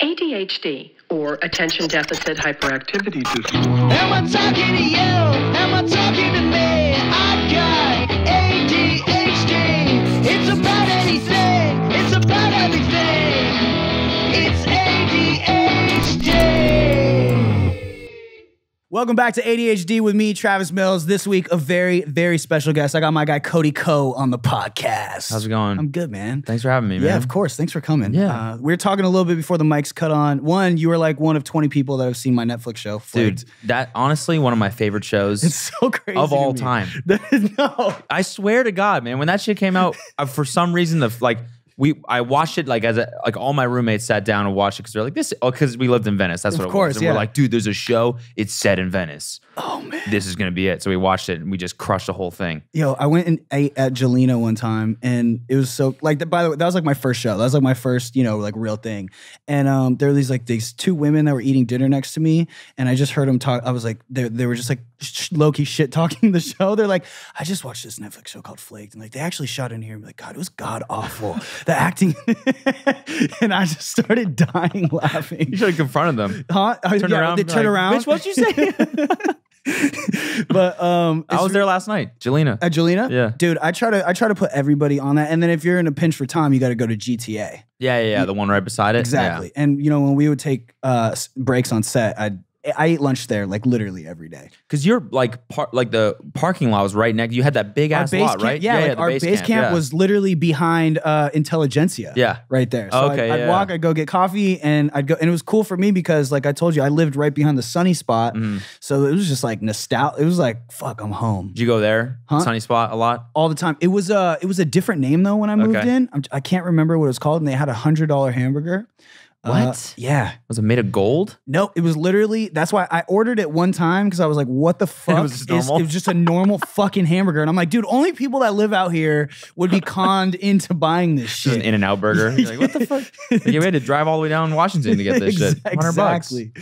ADHD, or Attention Deficit Hyperactivity Disorder. Am I talking to you? Am I talking to me? Welcome back to ADHD with me, Travis Mills. This week, a very, very special guest. I got my guy Cody Ko on the podcast. How's it going? I'm good, man. Thanks for having me, man. Yeah, of course. Thanks for coming. Yeah. Uh, we were talking a little bit before the mics cut on. One, you were like one of 20 people that have seen my Netflix show. Dude, that honestly one of my favorite shows It's so crazy. of all me. time. no. I swear to God, man, when that shit came out, uh, for some reason the like we I watched it like as a like all my roommates sat down and watched it because they're like this because we lived in Venice. That's Of what it course, was. And yeah. we're like, dude, there's a show. It's set in Venice. Oh, man. This is gonna be it. So we watched it and we just crushed the whole thing. Yo, I went and ate at Gjelina one time, and it was so like. By the way, that was like my first show. That was like my first, you know, like real thing. And um, there were these like these two women that were eating dinner next to me, and I just heard them talk. I was like, they they were just like low key shit talking the show. They're like, I just watched this Netflix show called Flaked, and like they actually shot in here. And be like, God, it was god awful. the acting, and I just started dying laughing. You should have confronted them. Huh? Uh, Turn yeah, around. They turn like, around. Bitch, what you say? but um, I was there last night. Gjelina. At Gjelina? Yeah. Dude, I try to I try to put everybody on that. And then if you're in a pinch for time, you got to go to GTA. Yeah, yeah, yeah. The one right beside it. Exactly. And you know, when we would take uh breaks on set, I I ate lunch there like literally every day. Because you're like par- like the parking lot was right next. You had that big ass lot, camp, right? yeah, like the our base, camp, yeah. was literally behind uh Intelligentsia. Yeah. Right there. So Okay, I'd, I'd yeah. walk, I'd go get coffee, and I'd go, and it was cool for me because, like I told you, I lived right behind the sunny spot, Mm-hmm. so it was just like nostalgia. It was like, fuck, I'm home. Did you go there? Huh? Sunny spot a lot. all the time. It was a it was a different name though when I moved Okay. in. I'm, I can't remember what it was called, and they had a hundred dollar hamburger. Uh, What? yeah. Was it made of gold? No, it was literally. That's why I ordered it one time because I was like, "What the fuck?" was just is- normal? it was just a normal fucking hamburger, and I'm like, "Dude, only people that live out here would be conned into buying this Just an. In and Out burger. Like, what the fuck? Like, yeah, we had to drive all the way down Washington to get this shit. 100 bucks. exactly.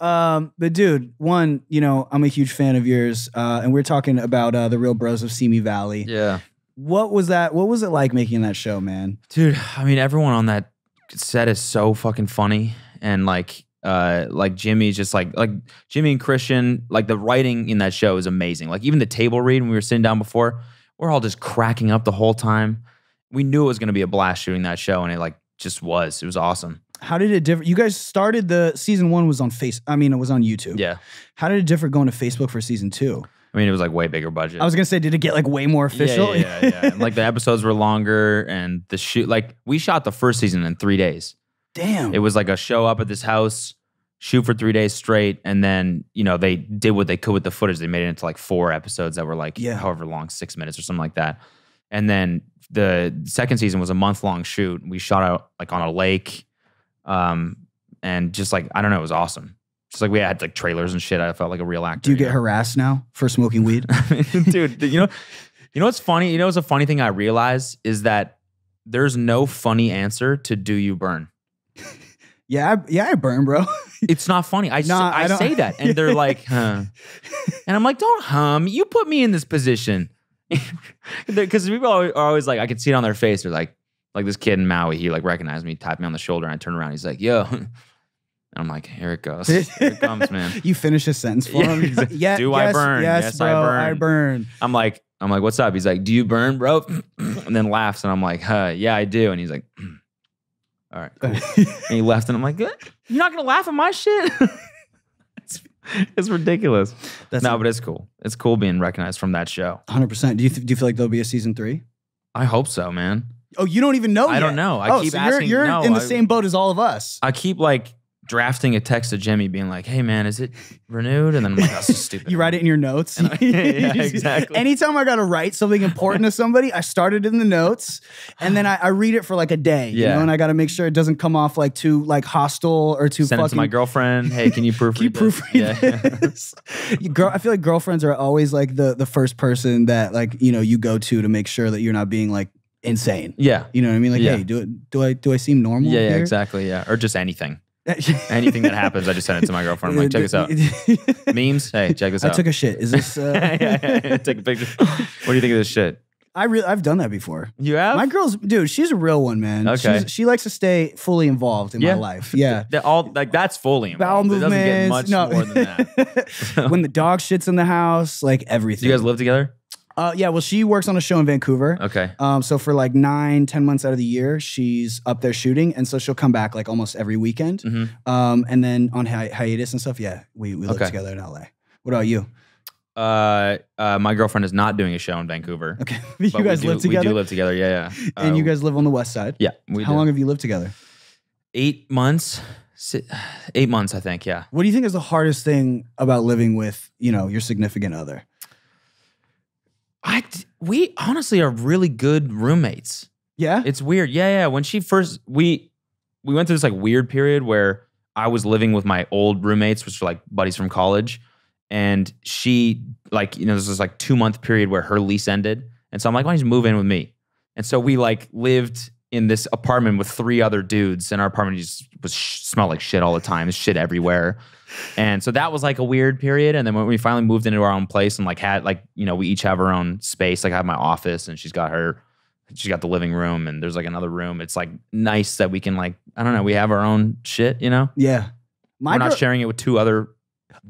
Um, but dude, one, you know, I'm a huge fan of yours, uh, and we're talking about uh, the Real Bros of Simi Valley. Yeah. What was that? What was it like making that show, man? Dude, I mean, everyone on that set is so fucking funny. And like, uh, like Jimmy's just like, like Jimmy and Christian, like the writing in that show is amazing. Like, even the table read when we were sitting down before, we're all just cracking up the whole time. We knew it was going to be a blast shooting that show, and it like just was. It was awesome. How did it differ? You guys started the season one was on face. I mean, it was on YouTube. Yeah. How did it differ going to Facebook for season two? I mean, it was like way bigger budget. I was gonna say, did it get like way more official? Yeah, yeah, yeah. And, like the episodes were longer, and the shoot. Like we shot the first season in three days. Damn. It was like a show up at this house, shoot for three days straight, and then you know they did what they could with the footage. They made it into like four episodes that were like Yeah. however long, six minutes or something like that. And then the second season was a month long shoot. We shot out like on a lake, um, and just like I don't know, it was awesome. Just like we had like trailers and shit. I felt like a real actor. Do you get know? harassed now for smoking weed? dude you know you know what's funny you know what's a funny thing i realize is that there's no funny answer to do you burn yeah, I, yeah, I burn, bro. it's not funny i, Nah, I I say that and they're like huh and i'm like don't hum you put me in this position because people are always like i can see it on their face they're like like this kid in maui he like recognized me tapped me on the shoulder and i turn around he's like yo i'm like here it goes here it comes man You finish a sentence for Yeah, him. exactly. Yeah, Do I burn? Yes, Yes, bro, I burn. I burn. I'm like, I'm like, what's up? He's like, do you burn, bro? And then laughs, and I'm like, huh, yeah, I do. And he's like, hmm, all right, cool. and he left, and I'm like, "What? you're not gonna laugh at my shit? it's, it's ridiculous. That's no, but it's cool. It's cool being recognized from that show. 100. percent Do you do you feel like there'll be a season three? I hope so, man. Oh, you don't even know. I yet. don't know. I oh, keep so asking- You're, you're no, in the I- same boat as all of us. I keep like drafting a text to Jimmy, being like, hey, man, is it renewed? And then I'm like, that's just stupid. You write it in your notes. I- yeah, exactly. Anytime I got to write something important to somebody, I start it in the notes, and then I, I read it for like a day. You Yeah. know, and I got to make sure it doesn't come off like too like hostile or too Send it to my girlfriend. Hey, can you proofread? Can you this? proofread Yeah. this? Girl, I feel like girlfriends are always like the the first person that like you know you go to to make sure that you're not being like insane. yeah. You know what I mean? Like, Yeah. hey, do it. Do I do I seem normal? Yeah, yeah, exactly. Yeah. Or just anything. Anything that happens, I just send it to my girlfriend. I'm like, check this out. Memes? Hey, check this out. I out. took a shit. Is this? Uh... yeah, yeah, yeah. Take a picture. What do you think of this shit? I re- I've done that before. You have? My girl's dude, she's a real one, man. Okay. She's, she likes to stay fully involved in Yeah. my life. Yeah. That all like that's fully Bowel involved. It doesn't get movements. much no. more than that. when the dog shits in the house, like Do everything. you guys live together? Uh, yeah. Well, she works on a show in Vancouver. Okay. Um, so for like nine, ten months out of the year, she's up there shooting, and so she'll come back like almost every weekend. Mhm. Um, and then on hi- hiatus and stuff, yeah, we we live Okay. together in LA. What about you? Uh, uh, my girlfriend is not doing a show in Vancouver. Okay, you guys do, live together, We do live together. Yeah, yeah. and you Uh, guys live on the west side. Yeah, we How do. long have you lived together? Eight months. Eight months, I think. Yeah. What do you think is the hardest thing about living with you know your significant other? I we honestly are really good roommates. Yeah, It's weird. Yeah, yeah. When she first we we went through this like weird period where I was living with my old roommates, which are like buddies from college, and she like you know there's this like two month period where her lease ended, and so I'm like, why don't you move in with me? And so we like lived in this apartment with three other dudes, and our apartment just was sh- smelled like shit all the time. There's shit everywhere. And so that was like a weird period. And then when we finally moved into our own place and like had like, you know, we each have our own space. Like I have my office and she's got her, she's got the living room and there's like another room. It's like nice that we can like, I don't know, we have our own shit, you know? yeah. My We're not sharing it with two other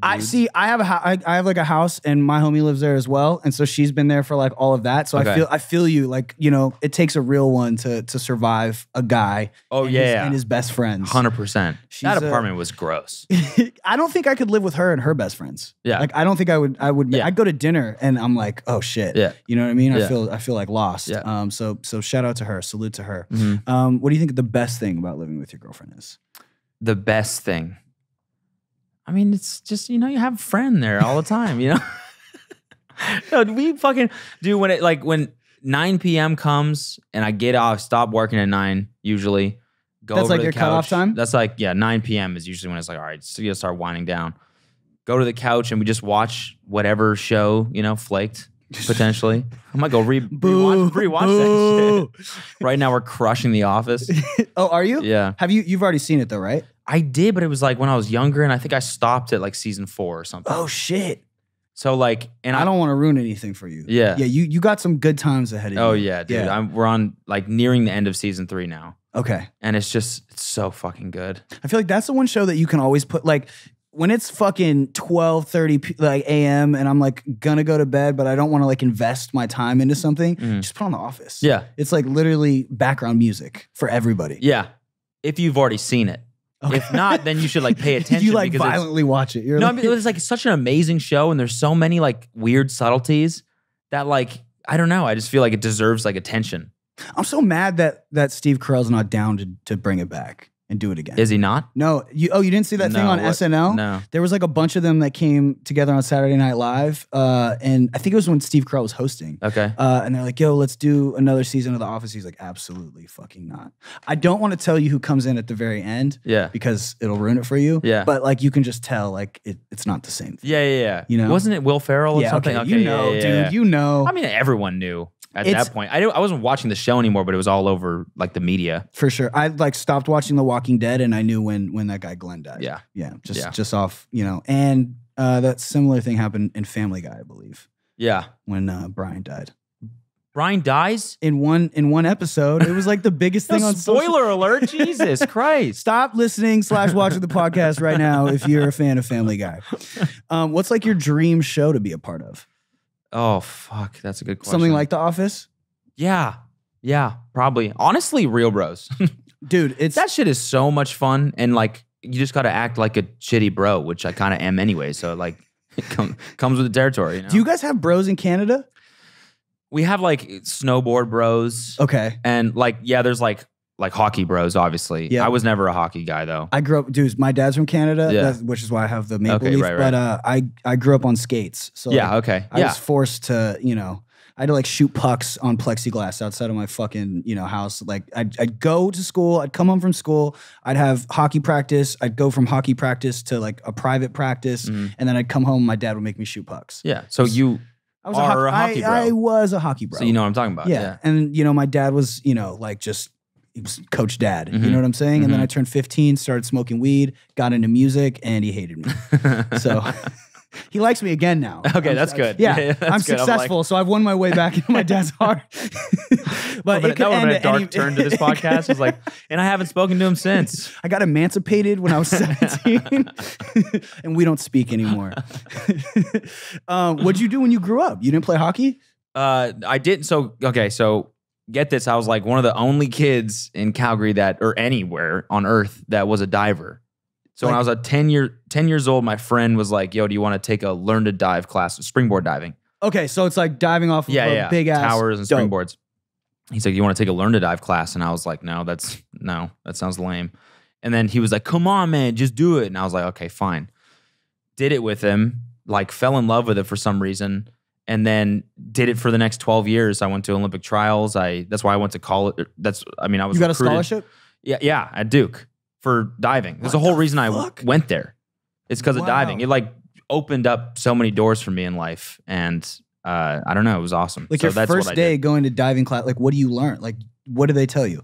I see. I have a I, I have like a house, and my homie lives there as well, and so she's been there for like all of that. So I feel I feel you. Like you know, it takes a real one to to survive a guy. Oh, and his- yeah. and his best friends. 100%. She's that a- apartment was gross. I don't think I could live with her and her best friends. Yeah. like I don't think I would. I would. Yeah. I'd go to dinner, and I'm like, oh shit. Yeah. you know what I mean. I Yeah. feel I feel like lost. Yeah. Um. So so shout out to her. Salute to her. Mhm. Um. What do you think the best thing about living with your girlfriend is? The best thing. I mean, it's just, you know, you have a friend there all the time, you know? no, we fucking do when it like when 9 p.m. comes and I get off, stop working at 9 usually. Go That's like your the cutoff time? That's like, yeah, 9 p.m. is usually when it's like, all right, so you start winding down. Go to the couch and we just watch whatever show, you know, flaked potentially. I might go re- rewatch, rewatch that shit. Right now we're crushing The Office. oh, are you? Yeah. Have you? You've already seen it though, right? I did, but it was like when I was younger, and I think I stopped at like season four or something. Oh shit. so like, and I don't want to ruin anything for you. Yeah. Yeah. You you got some good times ahead of you. Oh yeah, dude. Yeah. I'm, we're on like nearing the end of season three now, Okay. and it's just it's so fucking good. I feel like that's the one show that you can always put like when it's fucking 12 30 p- like am and I'm like gonna go to bed, but I don't want to like invest my time into something, mm. just put on the office. Yeah, It's like literally background music for everybody. yeah. If you've already seen it, if not, then you should like pay attention. you like because it's- violently watch it. You're no, I like, mean, it's like such an amazing show, and there's so many like weird subtleties that like I don't know. I just feel like it deserves like attention. I'm so mad that that Steve Carell's not down to to bring it back and do it again. Is he not? no, you oh you didn't see that thing on what- SNL? No. There was like a bunch of them that came together on Saturday Night Live, uh, and I think it was when Steve Carell was hosting. Okay. Uh, and they're like, "Yo, let's do another season of The Office." He's like, "Absolutely fucking not." I don't want to tell you who comes in at the very end Yeah. because it'll ruin it for you. Yeah. but like you can just tell, like it, it's not the same. Thing. Yeah, yeah, yeah. You know? wasn't it Will Ferrell or Yeah, something? okay, you know, yeah, yeah, dude, you know I mean, everyone knew at It's- that point. I, I wasn't watching the show anymore, but it was all over like the media. for sure. I like stopped watching The Walking Dead, and I knew when when that guy Glenn died. Yeah. yeah, just Yeah. just off, you know. And uh, that similar thing happened in Family Guy, I believe, Yeah. when uh, Brian died. Brian dies. In one in one episode, it was like the biggest thing on social- spoiler alert! Jesus Christ! Stop listening slash watching the podcast right now if you're a fan of Family Guy. Um, what's like your dream show to be a part of? Oh fuck, that's a good question. Something like The Office, yeah, yeah, probably. Honestly, Real Bros. dude. It's that shit is so much fun, and like you just got to act like a shitty bro, which I kind of am anyway. So like, it com- comes with the territory. You know? do you guys have bros in Canada? we have like snowboard bros, Okay, and like yeah, there's like like hockey bros. Obviously, Yeah. I was never a hockey guy though. I grew up, dude. My dad's from Canada, Yeah. which is why I have the maple Okay, leaf. right, right. But uh, I I grew up on skates, so yeah. like, Okay. I yeah. was forced to, you know. I had to like shoot pucks on plexiglass outside of my fucking, you know, house. Like I'd, I'd go to school, I'd come home from school, I'd have hockey practice, I'd go from hockey practice to like a private practice, Mhm. and then I'd come home. My dad would make me shoot pucks. yeah. So you, I was Are a, a hockey I, bro. I was a hockey bro. so you know what I'm talking about. yeah. and you know, my dad was, you know, like just he was coach dad. You Mhm. know what I'm saying? And then. I turned 15, started smoking weed, got into music, and he hated me. so he likes me again now. Okay, I'm- that's good. Yeah, Yeah, yeah, that's I'm good. I'm like- successful, so I've won my way back into my dad's heart. but But it that would have been a dark any- turn to this podcast. It's like, and I haven't spoken to him since. I got emancipated when I was 17, and we don't speak anymore. um, what'd you do when you grew up? You didn't play hockey? Uh, I didn't. So okay, so get this. I was like one of the only kids in Calgary that, or anywhere on Earth, that was a diver. So when I was a ten year ten years old, my friend was like, "Yo, do you want to take a learn to dive class, springboard diving?" Okay, so it's like diving off of Yeah, a yeah, big ass towers and dope. springboards. He's like, "You want to take a learn to dive class?" And I was like, "No, that's no, that sounds lame." And then he was like, "Come on, man, just do it." And I was like, "Okay, fine." Did it with him, like fell in love with it for some reason, and then did it for the next twelve years. I went to Olympic trials. I that's why I went to college. That's I mean, I was You got a scholarship? Yeah, yeah, at Duke for diving. There's What a whole the reason I went there. It's because of diving. It like opened up so many doors for me in life, and uh, I don't know, it was awesome. Like So your that's what first day did. going to diving class, like what do you learn? Like what do they tell you?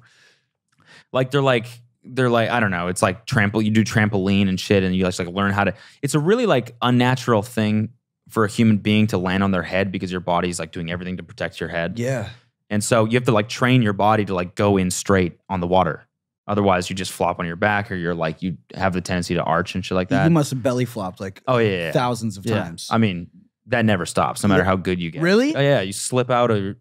like they're like they're like I don't know. It's like trample. You do trampoline and shit, and you just like learn how to. It's a really like unnatural thing for a human being to land on their head because your body's like doing everything to protect your head. Yeah. And so you have to like train your body to like go in straight on the water. Otherwise, you just flop on your back, or you're like you have the tendency to arch and shit like that. You must have belly flopped like oh yeah, yeah, thousands of Yeah. times. I mean, that never stops, no matter how good you get. Really? Oh yeah, you slip out of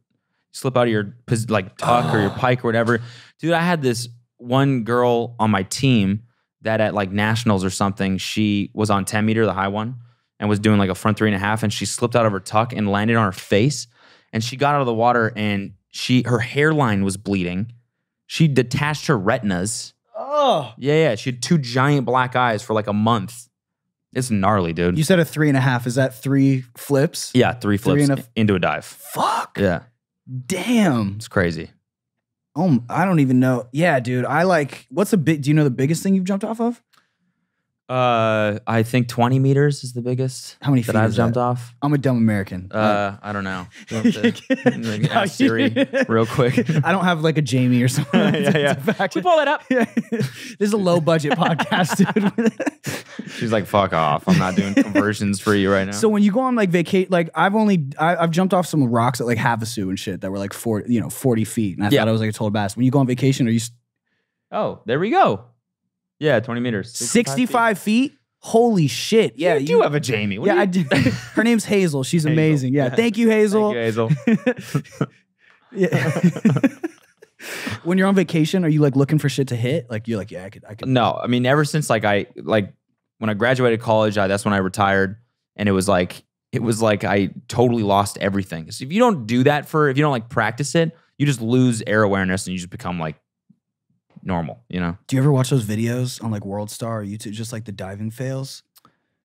slip out of your like tuck or your pike or whatever. Dude, I had this one girl on my team that at like nationals or something, she was on 10 meter, the high one, and was doing like a front three and a half, and she slipped out of her tuck and landed on her face. And she got out of the water and she her hairline was bleeding. She detached her retinas. oh. Yeah, yeah. She had two giant black eyes for like a month. It's gnarly, dude. You said a three and a half. Is that three flips? yeah, three Three flips f- into a dive. Fuck. Yeah, Damn. it's crazy. Oh, I don't even know. Yeah, dude. I like. What's the big? Do you know the biggest thing you've jumped off of? Uh, I think 20 meters is the biggest How many that I've is jumped that? off. I'm a dumb American. Uh, I don't know. You want to- like, ask Siri real quick. I don't have like a Jamie or something. Yeah, yeah. to fact We pull that up. Yeah. this is a low budget podcast, dude. She's like, "Fuck off! I'm not doing conversions for you right now." So when you go on like vacate, like I've only I, I've jumped off some rocks at like Havasu and shit that were like four, you know, forty feet, and I Yeah. thought I was like a total bass. When you go on vacation, are you oh, there we go. Yeah, 20 meters. 65 feet. sixty-five feet? Holy shit! Yeah, you, do have a Jamie. What yeah, I do. Her name's Hazel. She's Hazel. amazing. Yeah, Yeah. thank you, Hazel. Thank you, Hazel. Yeah. when you're on vacation, are you like looking for shit to hit? Like you're like, yeah, I could, I could. No, I mean, ever since like I like when I graduated college, I, that's when I retired, and it was like it was like I totally lost everything. So if you don't do that for if you don't like practice it, you just lose air awareness and you just become like normal. You know? Do you ever watch those videos on like World Star or YouTube, just like the diving fails?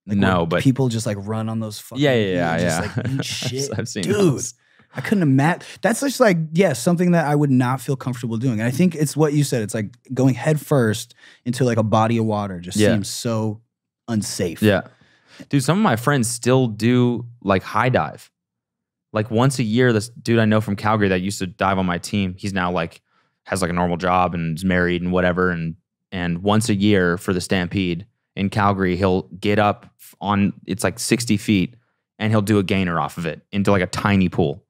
Like No, but- people just like run on those fucking Yeah, yeah, yeah, just, yeah. like shit, I've seen dude. those. I couldn't imagine. That's just like yeah, something that I would not feel comfortable doing. And I think it's what you said. It's like going head first into like a body of water just Yeah. seems so unsafe. Yeah. Dude, some of my friends still do like high dive. Like once a year, this dude I know from Calgary that used to dive on my team, he's now like has like a normal job and is married and whatever. And and once a year for the Stampede in Calgary, he'll get up on it's like 60 feet and he'll do a gainer off of it into like a tiny pool.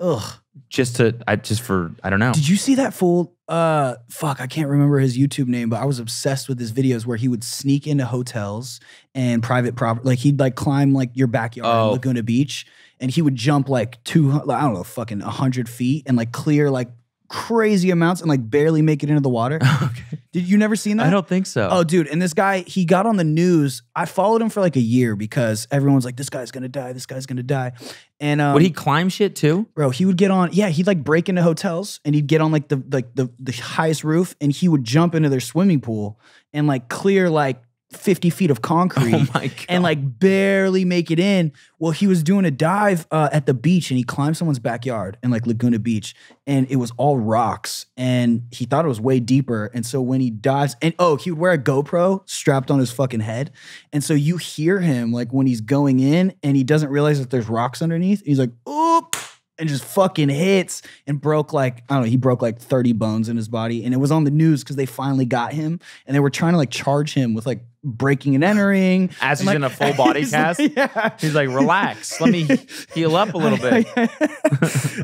Ugh. Just to I just for I don't know. Did you see that fool? Uh, fuck, I can't remember his YouTube name, but I was obsessed with his videos where he would sneak into hotels and private property. Like he'd like climb like your backyard Oh. Laguna Beach, and he would jump like two, I don't know, fucking hundred feet and like clear like crazy amounts and like barely make it into the water. okay. Did you never seen that? I don't think so. Oh, dude, and this guy, he got on the news. I followed him for like a year because everyone's like, "This guy's gonna die. This guy's gonna die." And um, Would he climb shit too? bro he would get on yeah he'd like break into hotels and he'd get on like the like the, the highest roof and he would jump into their swimming pool and like clear like 50 feet of concrete Oh my god. and like barely make it in well he was doing a dive uh, at the beach and he climbed someone's backyard in like laguna beach and it was all rocks and he thought it was way deeper and so when he dives and oh he would wear a gopro strapped on his fucking head and so you hear him like when he's going in and he doesn't realize that there's rocks underneath he's like oop and just fucking hits and broke like I don't know, he broke like 30 bones in his body. And it was on the news because they finally got him and they were trying to like charge him with like breaking and entering. As And, he's like- in a full body he's cast? like- yeah. He's like, relax. Let me heal up a little bit.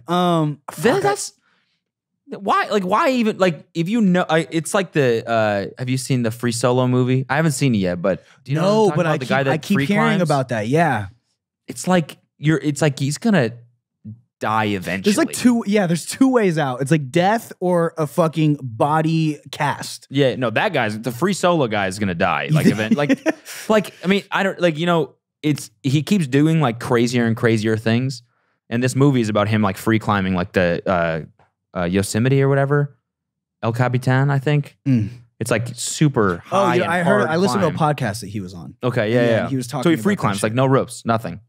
um That- that's why like why even like if you know I, it's like the uh have you seen the free solo movie i haven't seen it yet but do you know what I'm no, but about? I the keep, guy that I keep hearing climbs? about that. Yeah. it's like you're it's like he's gonna die eventually There's like two yeah, there's two ways out. It's like death or a fucking body cast. yeah no that guy's the free solo guy is gonna die like event like like i mean i don't like you know it's he keeps doing like crazier and crazier things and this movie is about him like free climbing like the uh, uh yosemite or whatever el capitan i think Mm. it's like super high. Oh, yeah, I heard I listened climb. to a podcast that he was on. Okay, yeah, Yeah, yeah. he was talking. So he free climbs, like no ropes, nothing.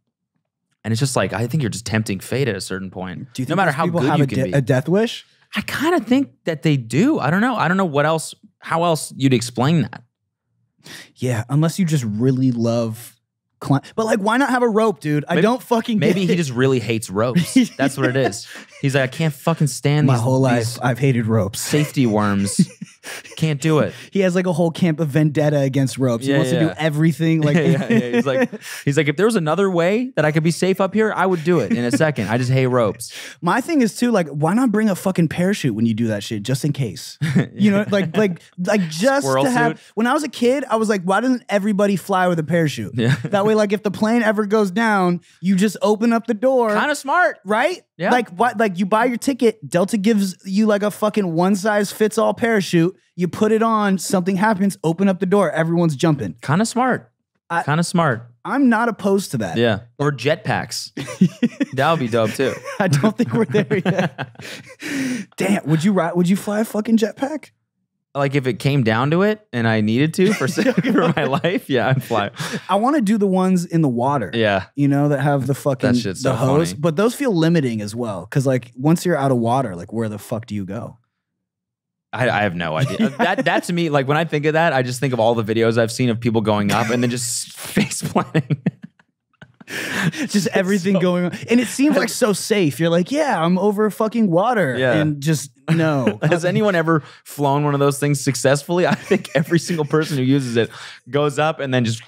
And it's just like I think you're just tempting fate at a certain point. Do you think no matter how good have you a, can de- be. a death wish? I kind of think that they do. I don't know. I don't know what else. How else you'd explain that? Yeah, unless you just really love climb. But like, why not have a rope, dude? I Maybe- don't fucking. Maybe he it. just really hates ropes. That's what it is. He's like, I can't fucking stand My these, whole life, I've hated ropes. safety worms. can't do it. He has like a whole camp of vendetta against ropes. Yeah, he wants to do everything. Like, yeah, yeah. He's like, he's like, if there was another way that I could be safe up here, I would do it in a second. I just hate ropes. my thing is too. Like, why not bring a fucking parachute when you do that shit, just in case? You know, like, like, like just Squirrel to have. suit. When I was a kid, I was like, why doesn't everybody fly with a parachute? Yeah. That way, like, if the plane ever goes down, you just open up the door. Kind of smart. right? Yeah. Like what? Like you buy your ticket. Delta gives you like a fucking one size fits all parachute. You put it on. Something happens. Open up the door. Everyone's jumping. Kind of smart. Kind of smart. I'm not opposed to that. Yeah. Or jetpacks. that would be dope too. I don't think we're there yet. Damn. Would you ride? Would you fly a fucking jetpack? Like if it came down to it and I needed to for for my life, yeah, I'd fly. I want to do the ones in the water. Yeah. You know that have the fucking That shit's the so hose, funny. but those feel limiting as well. Because like once you're out of water, like where the fuck do you go? I, I have no idea. Uh, that that to me, like when I think of that, I just think of all the videos I've seen of people going up and then just face planting. just everything so- going on. And it seems like so safe. You're like, yeah, I'm over fucking water. Yeah. And just no. Has anyone ever flown one of those things successfully? I think every single person who uses it goes up and then just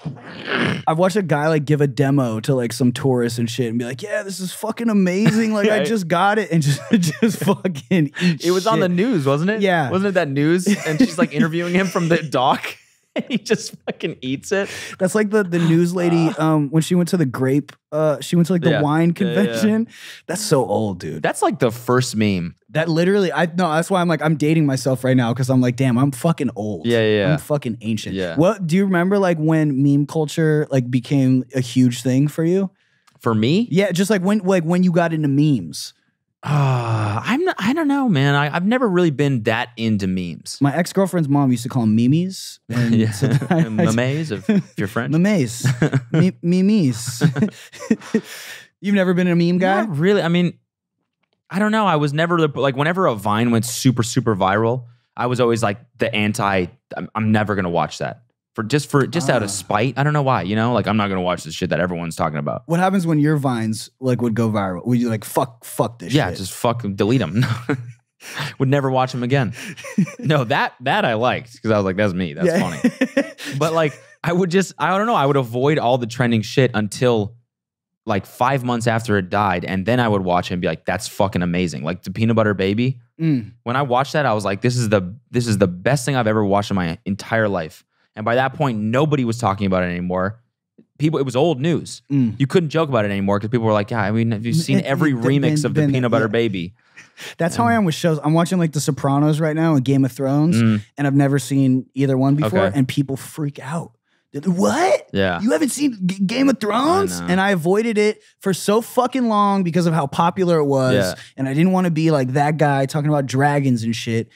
I've watched a guy like give a demo to like some tourists and shit and be like, yeah, this is fucking amazing. Like I just got it and just just fucking It was on the news, wasn't it? Yeah. Wasn't it that news? And she's like interviewing him from the dock. He just fucking eats it. That's like the the news lady um when she went to the grape uh she went to like the Yeah. wine Yeah, yeah, yeah. convention. That's so old, dude. That's like the first meme. That literally I no, that's why I'm like I'm dating myself right now because I'm like, damn, I'm fucking old. Yeah, yeah, yeah. I'm fucking ancient. Yeah. What do you remember like when meme culture like became a huge thing for you? For me, Yeah, just like when like when you got into memes. Uh, I'm not, I don't know, man. I, I've never really been that into memes. My ex girlfriend's mom used to call them memes. And yeah, so I- I- memes if, if you're French. memes. Me- memes. You've never been a meme guy? Not really. I mean, I don't know. I was never the like whenever a Vine went super super viral, I was always like the anti. I'm, I'm never gonna watch that for just for just out Ah. of spite. I don't know why. You know, like I'm not gonna watch this shit that everyone's talking about. What happens when your vines like would go viral? Would you like fuck fuck this Yeah, shit? just fuck delete them. Would never watch them again. no, that that I liked because I was like, that's me. That's Yeah. funny. But like, I would just, I don't know, I would avoid all the trending shit until like five months after it died, and then I would watch it and be like, that's fucking amazing. Like the peanut butter baby. Mm. When I watched that, I was like, this is the this is the best thing I've ever watched in my entire life. And by that point, nobody was talking about it anymore. People, it was old news. Mm. You couldn't joke about it anymore because people were like, yeah, I mean, have you seen every remix of the peanut butter yeah. baby? That's how I am with shows. I'm watching like The Sopranos right now and Game of Thrones, Mm. and I've never seen either one before, Okay. and people freak out. Like, What? Yeah. You haven't seen G- Game of Thrones? know. And I avoided it for so fucking long because of how popular it was. Yeah. And I didn't want to be like that guy talking about dragons and shit.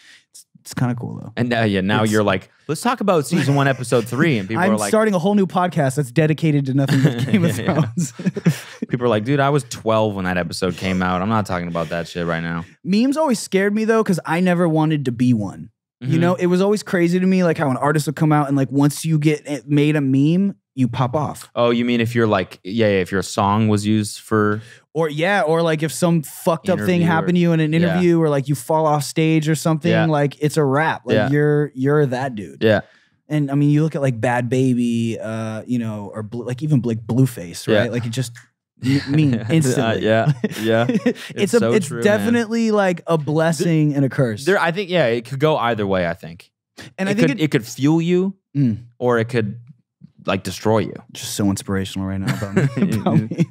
It's, kind of cool though. And now, yeah, now It's- you're like, let's talk about season one, episode three. And people I'm are like, starting a whole new podcast that's dedicated to nothing but Game of Yeah. Thrones. people are like, dude, I was 12 when that episode came out. I'm not talking about that shit right now. Memes always scared me though, because I never wanted to be one. You Mhm. know, it was always crazy to me, like how an artist would come out and like once you get it made a meme, you pop off. Oh, you mean if you're like, yeah, yeah, if your song was used for, Or yeah, or like if some fucked up thing Interview or- happened to you in an Yeah. interview, or like you fall off stage or something, Yeah. like it's a wrap. Like Yeah. you're you're that dude. yeah, And I mean, you look at like Bhad Bhabie, uh, you know, or Bl- like even like Blueface, right? Yeah. Like it just you mean Uh, instantly. yeah, yeah. it's, It's a so it's true, man. definitely like a blessing and a curse. There, I think, yeah, it could go either way. I think, and it I think could, it, it, could fuel you, Mm. or it could like destroy you. just so inspirational right now about me. about me.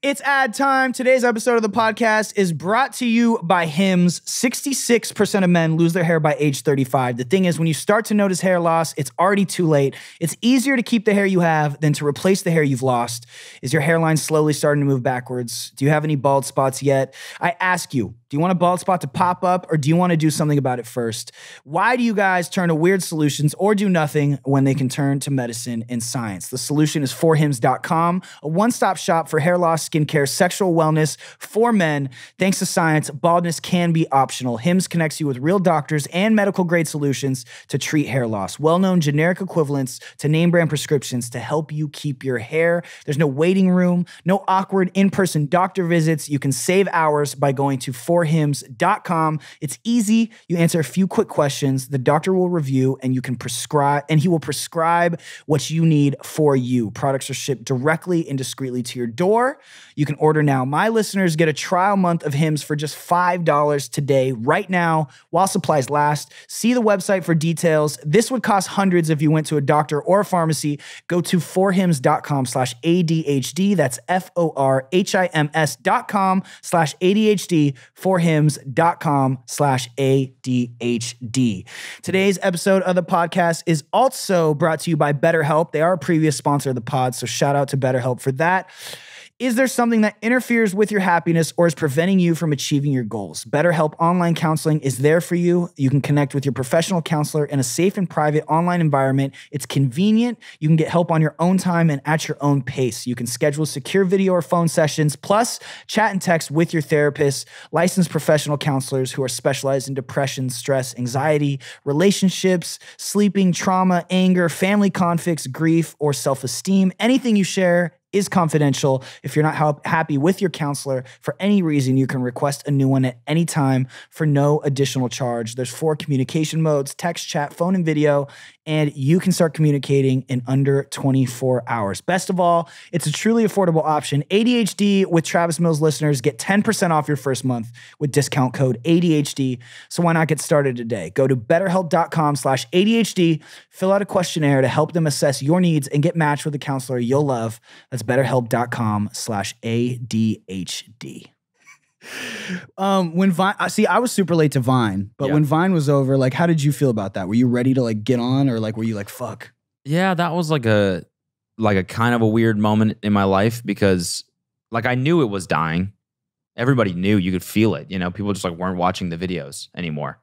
It's ad time. Today's episode of the podcast is brought to you by Hims. 66% of men lose their hair by age 35. The thing is, when you start to notice hair loss, it's already too late. It's easier to keep the hair you have than to replace the hair you've lost. Is your hairline slowly starting to move backwards? Do you have any bald spots yet? I ask you, do you want a bald spot to pop up or do you want to do something about it first? Why do you guys turn to weird solutions or do nothing when they can turn to medicine and science? The solution is forhims.com, a one stop shop for hair loss, skincare, sexual wellness for men. Thanks to science, baldness can be optional. Hims connects you with real doctors and medical grade solutions to treat hair loss, well known generic equivalents to name brand prescriptions to help you keep your hair. There's no waiting room, no awkward in person doctor visits. You can save hours by going to forhims.com. It's easy. You answer a few quick questions. The doctor will review and you can prescribe, and he will prescribe what you need for you. Products are shipped directly and discreetly to your door. You can order now. My listeners get a trial month of Hims for just $5 today, right now, while supplies last. See the website for details. This would cost hundreds if you went to a doctor or a pharmacy. Go to forhims.com slash ADHD. That's F-O-R-H-I-M-S dot com slash ADHD, forhims.com slash ADHD. Today's episode of the podcast is also brought to you by BetterHelp. They are a previous sponsor of the pod, so shout out to BetterHelp for that. Is there something that interferes with your happiness or is preventing you from achieving your goals? BetterHelp Online Counseling is there for you. You can connect with your professional counselor in a safe and private online environment. It's convenient. You can get help on your own time and at your own pace. You can schedule secure video or phone sessions, plus chat and text with your therapist, licensed professional counselors who are specialized in depression, stress, anxiety, relationships, sleeping, trauma, anger, family conflicts, grief, or self esteem. Anything you share is confidential. If you're not hap- happy with your counselor for any reason, you can request a new one at any time for no additional charge. There's four communication modes text, chat, phone, and video, and you can start communicating in under 24 hours. Best of all, it's a truly affordable option. ADHD with Travis Mills listeners get 10% off your first month with discount code ADHD. So why not get started today? Go to betterhelp.com slash ADHD, fill out a questionnaire to help them assess your needs and get matched with a counselor you'll love. That's betterhelp.com slash ADHD. Um, when Vine, I see, I was super late to Vine, but Yeah. when Vine was over, like, how did you feel about that? Were you ready to like get on, or like, were you like, fuck? Yeah, that was like a like a kind of a weird moment in my life because like I knew it was dying. Everybody knew you could feel it. You know, people just like weren't watching the videos anymore.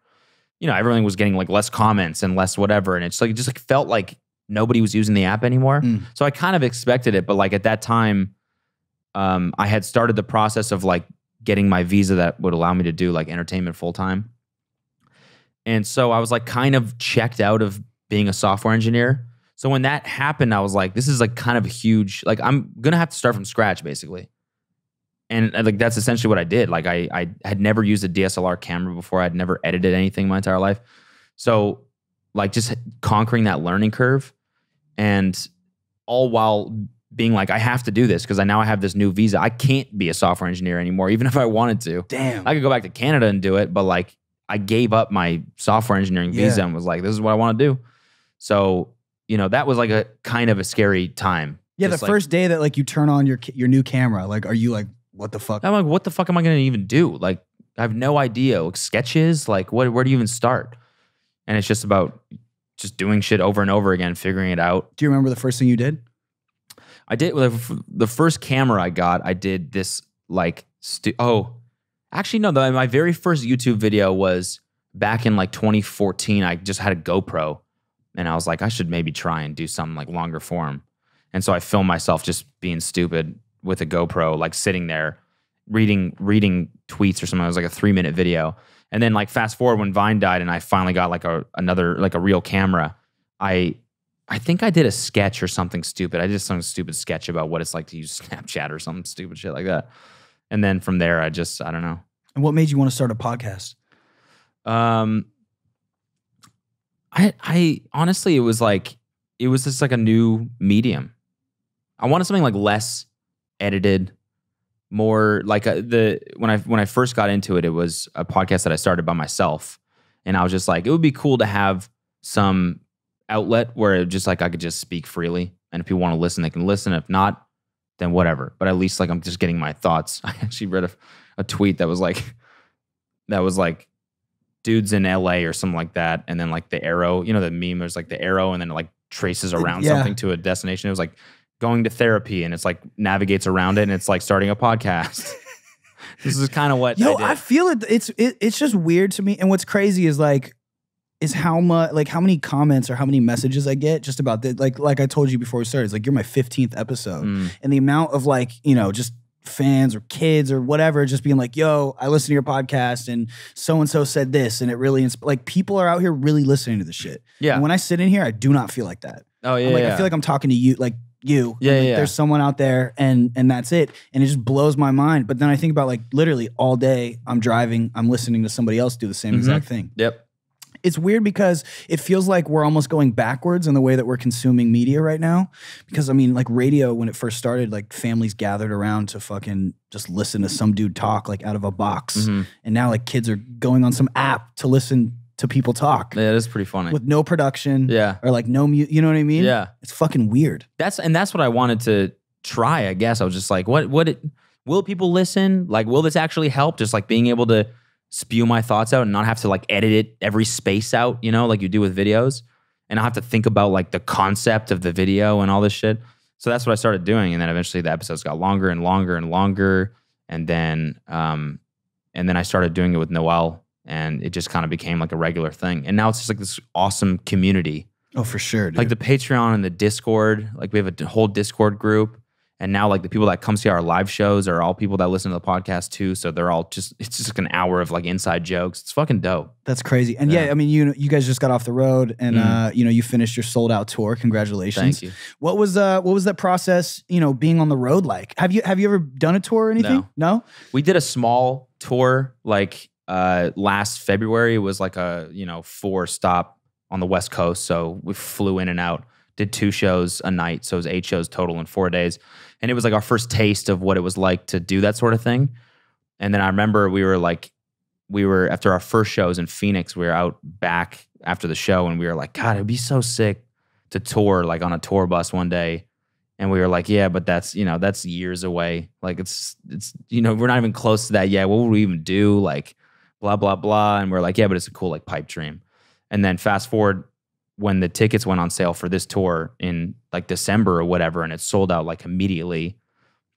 You know, everything was getting like less comments and less whatever, and it's like it just like felt like nobody was using the app anymore. Mm. So I kind of expected it, but like at that time, um, I had started the process of like getting my visa that would allow me to do like entertainment full time. And so I was like kind of checked out of being a software engineer. So when that happened, I was like, this is like kind of a huge, like I'm gonna have to start from scratch basically. And uh, like that's essentially what I did. Like I I had never used a DSLR camera before. I'd never edited anything my entire life. So like just conquering that learning curve and all while being like, I have to do this because I now I have this new visa. I can't be a software engineer anymore, even if I wanted to. Damn. I could go back to Canada and do it, but like I gave up my software engineering visa and was like, this is what I want to do. So, you know, that was like a kind of a scary time. yeah, Just the like- first day that like you turn on your your new camera, like, are you like, what the fuck? I'm like, what the fuck am I going to even do? Like, I have no idea. Like, sketches, like, what, where do you even start? And it's just about just doing shit over and over again, figuring it out. Do you remember the first thing you did? I did well, the first camera I got. I did this like oh, actually no. The, my very first YouTube video was back in like 2014. I just had a GoPro, and I was like, I should maybe try and do something like longer form. And so I filmed myself just being stupid with a GoPro, like sitting there reading reading tweets or something. It was like a three minute video. And then like fast forward when Vine died, and I finally got like a another like a real camera. I I think I did a sketch or something stupid. I did some stupid sketch about what it's like to use Snapchat or some stupid shit like that. And then from there, I just I don't know. And what made you want to start a podcast? Um, I I honestly, it was like it was just like a new medium. I wanted something like less edited, more like a, the when I when I first got into it, it was a podcast that I started by myself, and I was just like, it would be cool to have some outlet where it just like I could just speak freely, and if people want to listen, they can listen. If not, then whatever. But at least like I'm just getting my thoughts. I actually read a, a tweet that was like that was like dudes in LA or something like that, and then like the arrow, you know, the meme was like the arrow, and then it like traces around yeah. something to a destination. It was like going to therapy, and it's like navigates around it, and it's like starting a podcast. this is kind of what Yo, I, I, feel it. It's it, it's just weird to me. And what's crazy is like, is how much like how many comments or how many messages I get just about that. Like like I told you before we started, it's like you're my 15th episode, Mm. and the amount of like you know just fans or kids or whatever just being like yo i listen to your podcast and so and so said this and it really insp- like people are out here really listening to the shit yeah. and when i sit in here i do not feel like that oh yeah. I'm like yeah. I feel like I'm talking to you, like you. Yeah, like, yeah. There's someone out there, and and that's it. And it just blows my mind. But then I think about like literally all day, I'm driving, I'm listening to somebody else do the same Mhm. exact thing. yep. It's weird because it feels like we're almost going backwards in the way that we're consuming media right now. Because I mean, like radio when it first started, like families gathered around to fucking just listen to some dude talk like out of a box. Mhm. And now like kids are going on some app to listen to people talk Yeah, that's pretty funny. with no production yeah. or like no mute. You know what I mean? Yeah. It's fucking weird. that's and that's what I wanted to try. I guess I was just like, what what it, will people listen? Like, will this actually help? Just like being able to spew my thoughts out and not have to like edit it every space out, you know, like you do with videos, and I have to think about like the concept of the video and all this shit. So that's what I started doing, and then eventually the episodes got longer and longer and longer, and then um, and then I started doing it with Noel, and it just kind of became like a regular thing. And now it's just like this awesome community Oh, for sure. Dude. like the Patreon and the Discord. Like we have a whole Discord group, and now like the people that come see our live shows are all people that listen to the podcast too. So they're all just it's just like an hour of like inside jokes. It's fucking dope. That's crazy. And yeah. Yeah. I mean, you you guys just got off the road, and Mm. uh, you know, you finished your sold out tour. Congratulations. Thank you. What was uh, what was that process? You know, being on the road like? Have you have you ever done a tour or anything? No. We did a small tour like uh last February. It was like a you know four stop on the West Coast. So we flew in and out. Did two shows a night, so it was eight shows total in four days, and it was like our first taste of what it was like to do that sort of thing. And then I remember we were like, we were after our first shows in Phoenix, we were out back after the show, and we were like, God, it'd be so sick to tour like on a tour bus one day. And we were like, yeah, but that's you know that's years away. Like it's it's you know we're not even close to that yet. What would we even do? Like blah blah blah. And we're like, yeah, but it's a cool like pipe dream. And then fast forward when the tickets went on sale for this tour in like December or whatever, and it sold out like immediately.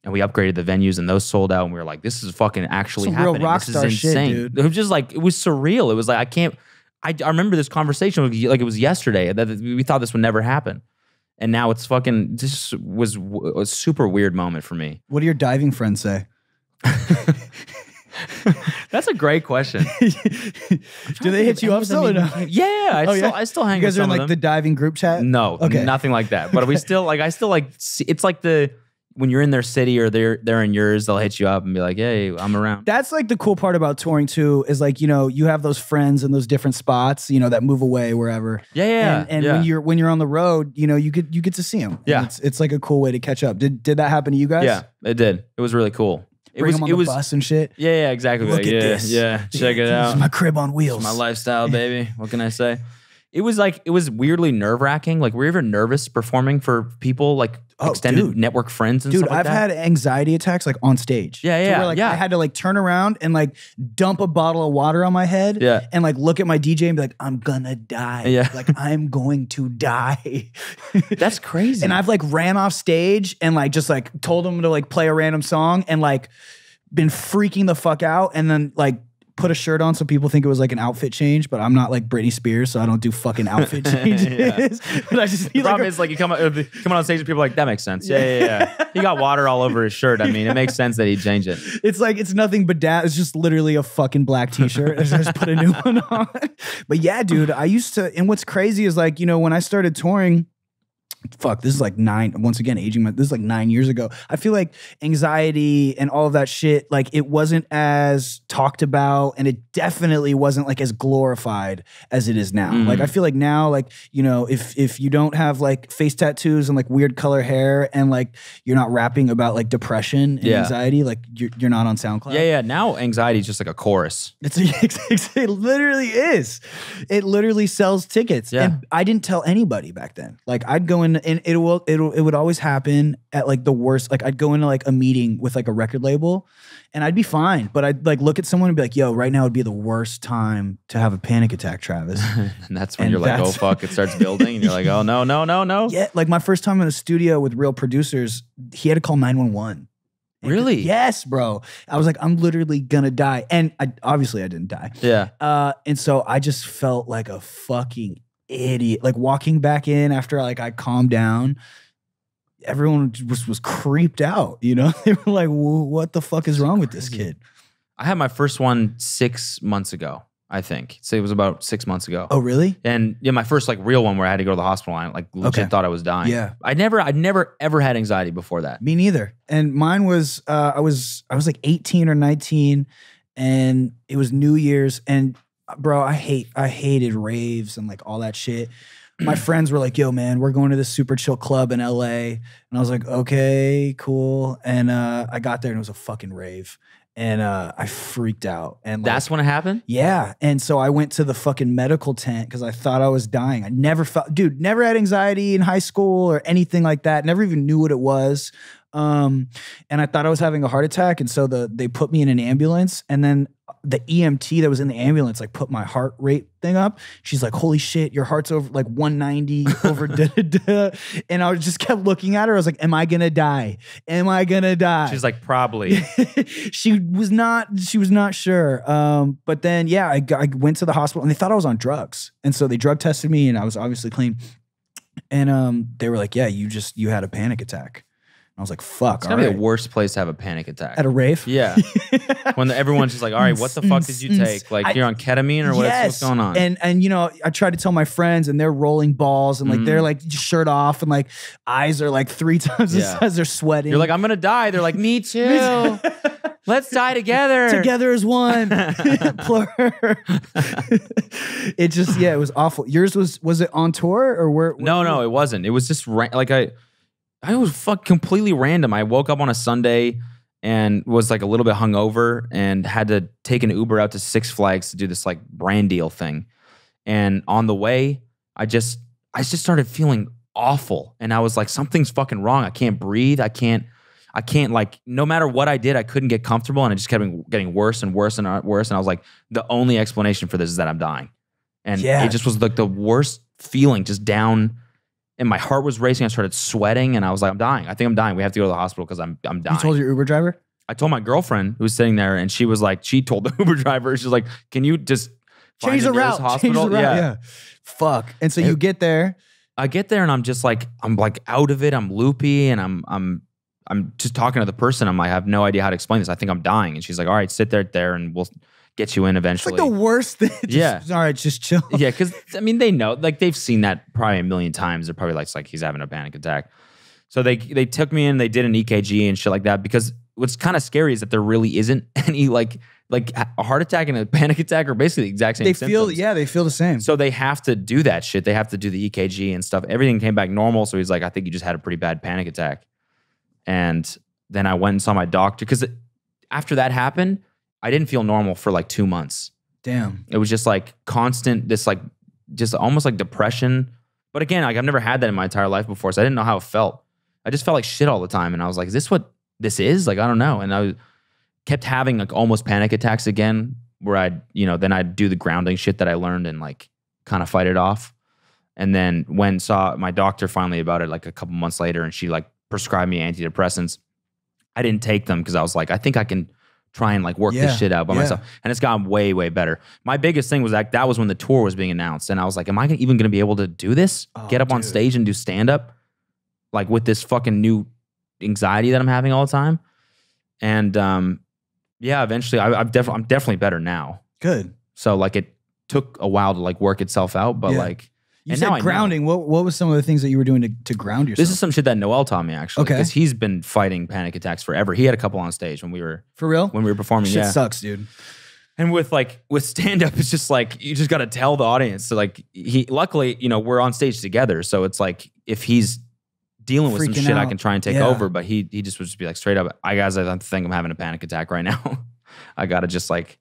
And we upgraded the venues and those sold out. And we were like, this is fucking actually Some real happening. rock this is shit, insane. dude. It was just like, it was surreal. It was like, I can't, I, I remember this conversation like it was yesterday that we thought this would never happen. And now it's fucking, this was a super weird moment for me. What do your diving friends say? That's a great question. do they hit you up still or no? Yeah, I, Oh, still, yeah? I still hang You guys with are in like the diving group chat. No, Okay. nothing like that. But we still like I still like it's like the when you're in their city or they're they're in yours, they'll hit you up and be like, "Hey, I'm around." That's like the cool part about touring too. Is like you know you have those friends in those different spots. You know that move away wherever. yeah, yeah, and and yeah. when you're when you're on the road, you know you get you get to see them. Yeah. it's, it's like a cool way to catch up. Did did that happen to you guys? yeah, it did. It was really cool. It Bring was them on it the was bus and shit. yeah, yeah, exactly. Look Like, at yeah, this. yeah, check it This out. is my crib on wheels. my lifestyle, baby. What can I say? It was like it was weirdly nerve wracking. Like, were you ever nervous performing for people like Oh, extended dude. network friends and Dude, stuff like I've that? had anxiety attacks like on stage. Yeah, yeah, where, like, yeah. I had to like turn around and like dump a bottle of water on my head. Yeah. And like look at my DJ and be like, I'm gonna die. Yeah. Like I'm going to die. That's crazy. and I've like ran off stage and like just like told them to like play a random song and like been freaking the fuck out and then like put a shirt on so people think it was like an outfit change, but I'm not like Britney Spears, so I don't do fucking outfit changes. but I just the like problem a- is like you come out, uh, come on stage and people are like that makes sense. Yeah, yeah, yeah. he got water all over his shirt. I mean, it makes sense that he changed it. It's like it's nothing but that. It's just literally a fucking black t-shirt. I just put a new one on. But yeah, dude, I used to. And what's crazy is like you know when I started touring, fuck this is like nine once again aging my, this is like nine years ago i feel like anxiety and all of that shit like it wasn't as talked about and it definitely wasn't like as glorified as it is now Mm. like i feel like now like you know if if you don't have like face tattoos and like weird color hair and like you're not rapping about like depression and Yeah. anxiety like you're, you're not on soundcloud Yeah, yeah. Now anxiety is just like a chorus. it's it literally is. It literally sells tickets. Yeah. And I didn't tell anybody back then. Like I'd go in and it will it it would always happen at like the worst. Like I'd go into like a meeting with like a record label and I'd be fine. But I'd like look at someone and be like, yo, right now would be the worst time to have a panic attack, Travis. And that's when And you're like, oh fuck, it starts building. And you're like, oh no, no, no, no. yeah. Like my first time in a studio with real producers, he had to call 911. Really? Yes, bro. I was like, I'm literally gonna die. And I obviously I didn't die. Yeah. Uh, and so I just felt like a fucking idiot. Like walking back in after like I calmed down, everyone was was creeped out. You know, they were like, "What the fuck is wrong with this kid?" I had my first one six months ago, I think. So it was about six months ago. Oh, really? And yeah, my first like real one where I had to go to the hospital. I like legit Okay. thought I was dying. Yeah. I never, I never ever had anxiety before that. Me neither. And mine was uh, I was I was like 18 or 19, and it was New Year's. And bro, I hate I hated raves and like all that shit. My friends were like, "Yo, man, we're going to this super chill club in LA," and I was like, "Okay, cool." And uh, I got there and it was a fucking rave, and uh, I freaked out. And like, That's when it happened. yeah. And so I went to the fucking medical tent because I thought I was dying. I never felt, dude, never had anxiety in high school or anything like that. Never even knew what it was. Um, and I thought I was having a heart attack. And so the they put me in an ambulance. And then the EMT that was in the ambulance like put my heart rate thing up. She's like, "Holy shit, your heart's over like 190 over." da, da, da. And I was just kept looking at her. I was like, "Am I gonna die? Am I gonna die?" She's like, probably. she was not she was not sure um but then yeah I went to the hospital and they thought i was on drugs and so they drug tested me and i was obviously clean and um they were like yeah you just you had a panic attack i was like fuck It's all gotta be the worst place to have a panic attack. at a rave yeah. when everyone's just like, all right, what the fuck did you take? Like, I- you're on ketamine or what's, what's going on? And and you know, I tried to tell my friends, and they're rolling balls, and like Mm. they're like shirt off, and like eyes are like three times the Yeah. size. They're sweating. you're like, I'm gonna die. They're like, me too. Let's die together. together as one. It just yeah, it was awful. Yours was was it on tour or where? No, no, it wasn't. It was just like I, I was fuck completely random. I woke up on a Sunday and was like a little bit hungover and had to take an Uber out to Six Flags to do this like brand deal thing. And on the way, I just I just started feeling awful, and I was like, something's fucking wrong. I can't breathe. I can't. I can't like no matter what I did, I couldn't get comfortable, and it just kept getting worse and worse and uh, worse. And I was like, the only explanation for this is that I'm dying, and Yeah. it just was like the worst feeling, just down. And my heart was racing. I started sweating, and I was like, I'm dying. I think I'm dying. We have to go to the hospital because I'm I'm dying. You told your Uber driver? I told my girlfriend who was sitting there, and she was like, she told the Uber driver, she's like, can you just Change the route. Change the route. Yeah. Fuck. And so you get there. I get there and I'm just like I'm like out of it. I'm loopy and I'm I'm I'm just talking to the person. I'm like I have no idea how to explain this. I think I'm dying. And she's like, all right, sit there there and we'll get you in eventually. It's like the worst thing. Just- Yeah. All right, just chill. yeah, because I mean they know like they've seen that probably a million times. They're probably like, it's like he's having a panic attack. So they they took me in. They did an EKG and shit like that. Because what's kind of scary is that there really isn't any like like a heart attack and a panic attack are basically the exact same. They feel yeah, they feel the same. So they have to do that shit. They have to do the EKG and stuff. Everything came back normal. So he's like, I think you just had a pretty bad panic attack. And then I went and saw my doctor because after that happened, I didn't feel normal for like two months. Damn. It was just like constant, this like, just almost like depression. But again, like I've never had that in my entire life before. So I didn't know how it felt. I just felt like shit all the time. And I was like, is this what this is? Like, I don't know. And I was, kept having like almost panic attacks again, where I'd, you know, then I'd do the grounding shit that I learned and like kind of fight it off. And then when saw my doctor finally about it like a couple months later and she like prescribed me antidepressants, I didn't take them because I was like, I think I can try and like work Yeah, this shit out by yeah. myself. And it's gotten way, way better. My biggest thing was that that was when the tour was being announced. And I was like, am I even going to be able to do this? Oh, Get up on stage and do stand up? Like with this fucking new anxiety that I'm having all the time. And um, yeah, eventually I, I've definitely, I'm definitely better now. Good. So like it took a while to like work itself out, but Yeah. like, You And said now grounding. What what was some of the things that you were doing to, to ground yourself? This is some shit that Noel taught me actually. Okay. Because he's been fighting panic attacks forever. He had a couple on stage when we were for real. when we were performing. Shit yeah. sucks, dude. And with like with stand up, it's just like you just got to tell the audience. So like he, luckily, you know, we're on stage together, so it's like if he's dealing with some Freaking shit, I can try and take Yeah. over. But he he just would just be like straight up, I guys, I think I'm having a panic attack right now. I gotta just like.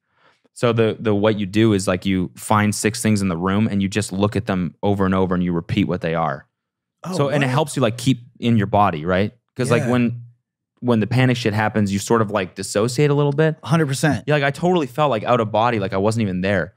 So the the what you do is like you find six things in the room and you just look at them over and over and you repeat what they are. Oh, so and it helps you like keep in your body, right? Because like Oh, when when the panic shit happens, you sort of like dissociate a little bit. Hundred percent. Yeah, like I totally felt like out of body, like I wasn't even there.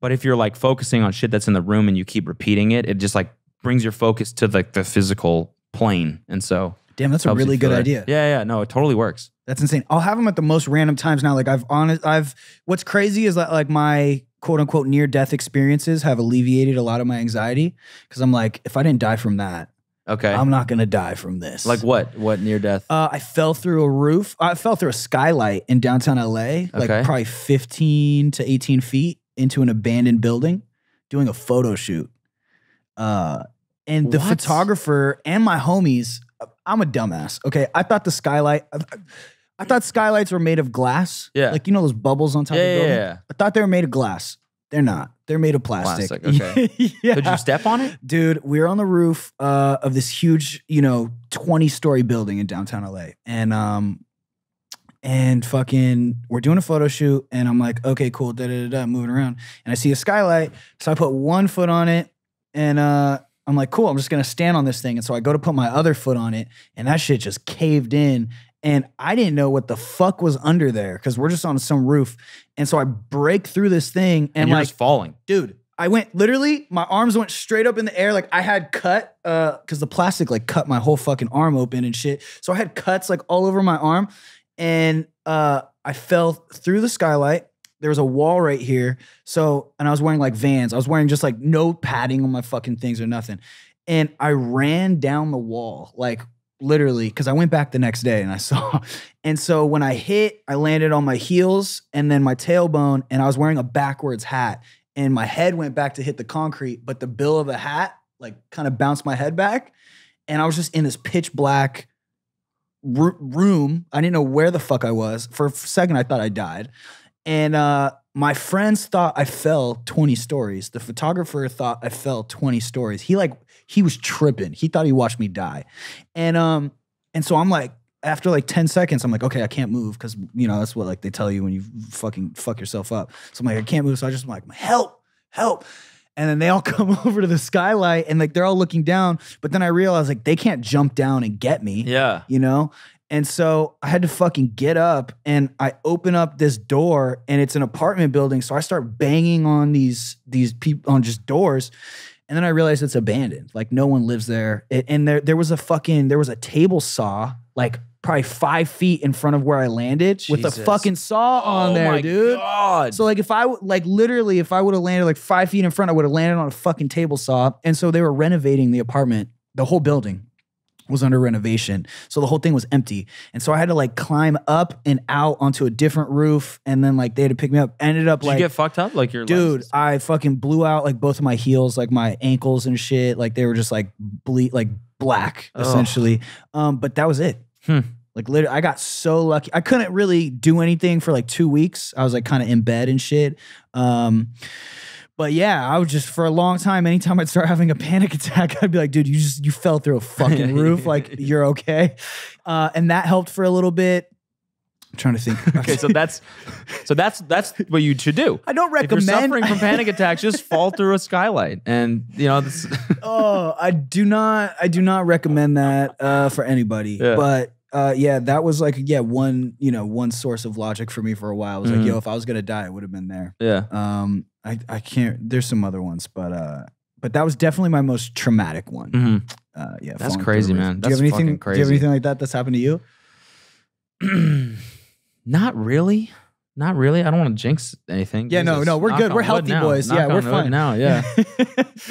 But if you're like focusing on shit that's in the room and you keep repeating it, it just like brings your focus to like the physical plane. And so Damn, that's a helps you really feel good it. idea. Yeah, yeah, no, it totally works. That's insane. I'll have them at the most random times now. Like I've honest, I've what's crazy is that like my quote unquote near death experiences have alleviated a lot of my anxiety because I'm like, if I didn't die from that, Okay. I'm not gonna die from this. like what? What near death? Uh, I fell through a roof. I fell through a skylight in downtown LA, like Okay. probably 15 to 18 feet into an abandoned building, doing a photo shoot. Uh, and the What? photographer and my homies, I'm a dumbass. Okay, I thought the skylight, I, I thought skylights were made of glass. Yeah. like you know those bubbles on top Yeah, of the yeah, building. yeah. I thought they were made of glass. They're not. They're made of plastic. Plastic, okay. yeah. Did you step on it? Dude, we were on the roof uh, of this huge, you know, 20 story building in downtown LA. And um and fucking we're doing a photo shoot and I'm like, okay, cool, da da da da, moving around. And I see a skylight. So I put one foot on it and uh I'm like, cool, I'm just gonna stand on this thing. And so I go to put my other foot on it, and that shit just caved in. And I didn't know what the fuck was under there because we're just on some roof. And so I break through this thing and, And, you're like just falling. dude i went literally my arms went straight up in the air like i had cut uh because the plastic like cut my whole fucking arm open and shit so i had cuts like all over my arm and uh i fell through the skylight there was a wall right here. So and i was wearing like vans. I was wearing just like no padding on my fucking things or nothing. And i ran down the wall like literally because i went back the next day and i saw and so when i hit i landed on my heels and then my tailbone and i was wearing a backwards hat. And my head went back to hit the concrete, but the bill of the hat like kind of bounced my head back, and I was just in this pitch black room. I didn't know where the fuck I was. For a second, I thought I died, and uh, my friends thought I fell twenty stories. The photographer thought I fell twenty stories. He like he was tripping. He thought he watched me die, and um and so I'm like. After like 10 seconds, I'm like, okay, I can't move because you know that's what like they tell you when you fucking fuck yourself up. So I'm like, I can't move. So I just am like, help, help. And then they all come over to the skylight and like they're all looking down. But then I realized like they can't jump down and get me, Yeah. you know? And so I had to fucking get up and I open up this door and it's an apartment building. So I start banging on these these people on just doors. And then I realized it's abandoned. Like no one lives there. It- and there there was a fucking there was a table saw like probably five feet in front of where I landed with a fucking saw on oh there, dude. God. So like if I would like literally if I would have landed like five feet in front, I would have landed on a fucking table saw. And so they were renovating the apartment. The whole building was under renovation. So the whole thing was empty. And so I had to like climb up and out onto a different roof. And then like they had to pick me up. Ended up Did like you get fucked up? Like your Dude? I fucking blew out like both of my heels, like my ankles and shit. Like they were just like ble- like black essentially. Um, but that was it. Hmm. Like literally, I got so lucky. I couldn't really do anything for like two weeks. I was like kind of in bed and shit. Um, but yeah, I was just for a long time. Anytime I'd start having a panic attack, I'd be like, "Dude, you just you fell through a fucking roof. Like you're okay." Uh, and that helped for a little bit. I'm trying to think. Okay, so that's so that's that's what you should do. I don't If you're recommend. suffering from panic attacks, just fall through a skylight, and you know this. oh, I do not. I do not recommend that uh, for anybody. Yeah. But uh, yeah, that was like yeah one you know one source of logic for me for a while. I was Mhm. like, yo, if I was gonna die, it would have been there. yeah. Um, I I can't. There's some other ones, but uh, but that was definitely my most traumatic one. hmm Uh, yeah, That's crazy, man. Do you have anything? Do you have anything like that that's happened to you? Not really. Not really. I don't want to jinx anything. Yeah, no, Jesus. no, we're Knock good. on We're wood healthy now. boys. Knock Yeah, we're on wood fine. now. Yeah.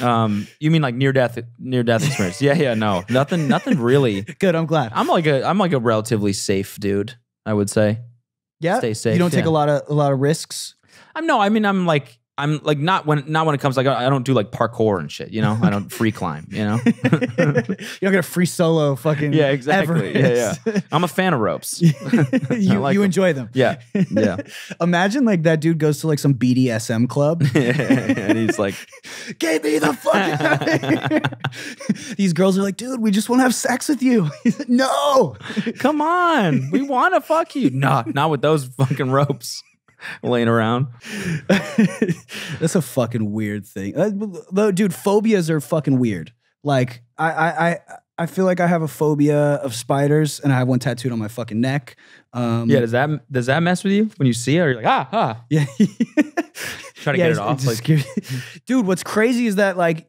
um, you mean like near death, near death experience? yeah, yeah. No, nothing, nothing really. good. I'm glad. I'm like a, I'm like a relatively safe dude. I would say. yeah, stay safe, You don't take yeah. a lot of a lot of risks. I'm no. I mean, I'm like, I'm like not when not when it comes like I don't do like parkour and shit. You know, I don't free climb. You know. you don't get a free solo fucking. yeah, exactly. Yeah, yeah. I'm a fan of ropes. you like you 'em. enjoy them. Yeah, yeah. Imagine like that dude goes to like some BDSM club. and he's like, "Give me the fuck out of here. These girls are like, dude, we just want to have sex with you. Like, no. "Come on, we want to fuck you." Nah, not with those fucking ropes laying around. That's a fucking weird thing. Uh, Though, dude, phobias are fucking weird. Like, I, I, I, I feel like I have a phobia of spiders, and I have one tattooed on my fucking neck. Um, Yeah, does that does that mess with you when you see it? Or you're like, ah, ah, yeah. try to Yeah, get it off. Like, dude, what's crazy is that like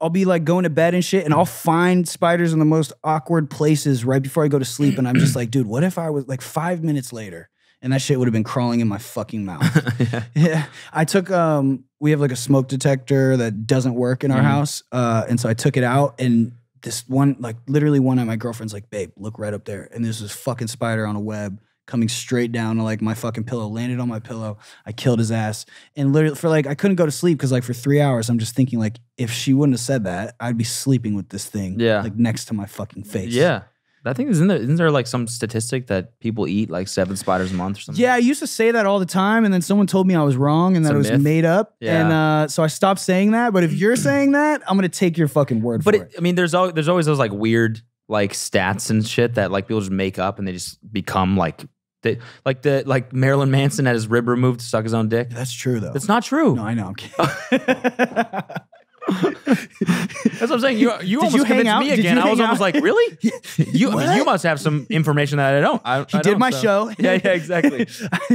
I'll be like going to bed and shit, and I'll find spiders in the most awkward places right before I go to sleep, and I'm just like, dude, what if I was like five minutes later and that shit would have been crawling in my fucking mouth? yeah, I took um, we have like a smoke detector that doesn't work in our Mhm. house, uh, and so I took it out and. This one, like literally one night, my girlfriend's like, babe, look right up there. And there's this fucking spider on a web coming straight down to like my fucking pillow, landed on my pillow. I killed his ass. And literally for like I couldn't go to sleep because like for three hours I'm just thinking like if she wouldn't have said that, I'd be sleeping with this thing Yeah. like next to my fucking face. yeah. I think isn't there isn't there like some statistic that people eat like seven spiders a month or something? Yeah, I used to say that all the time, and then someone told me I was wrong and that it was myth. made up. Yeah. And uh, so I stopped saying that. But if you're saying that, I'm gonna take your fucking word But for it, it. I mean, there's always there's always those like weird like stats and shit that like people just make up and they just become like they like the like Marilyn Manson had his rib removed to suck his own dick. That's true though. It's not true. no, I know. I'm kidding. That's what I'm saying. You you Did almost you hang convinced out? me Did again. you I was hang almost out? like, really? You I mean, What? you must have some information that I don't. I, He I did don't, my so- show. Yeah, yeah, exactly.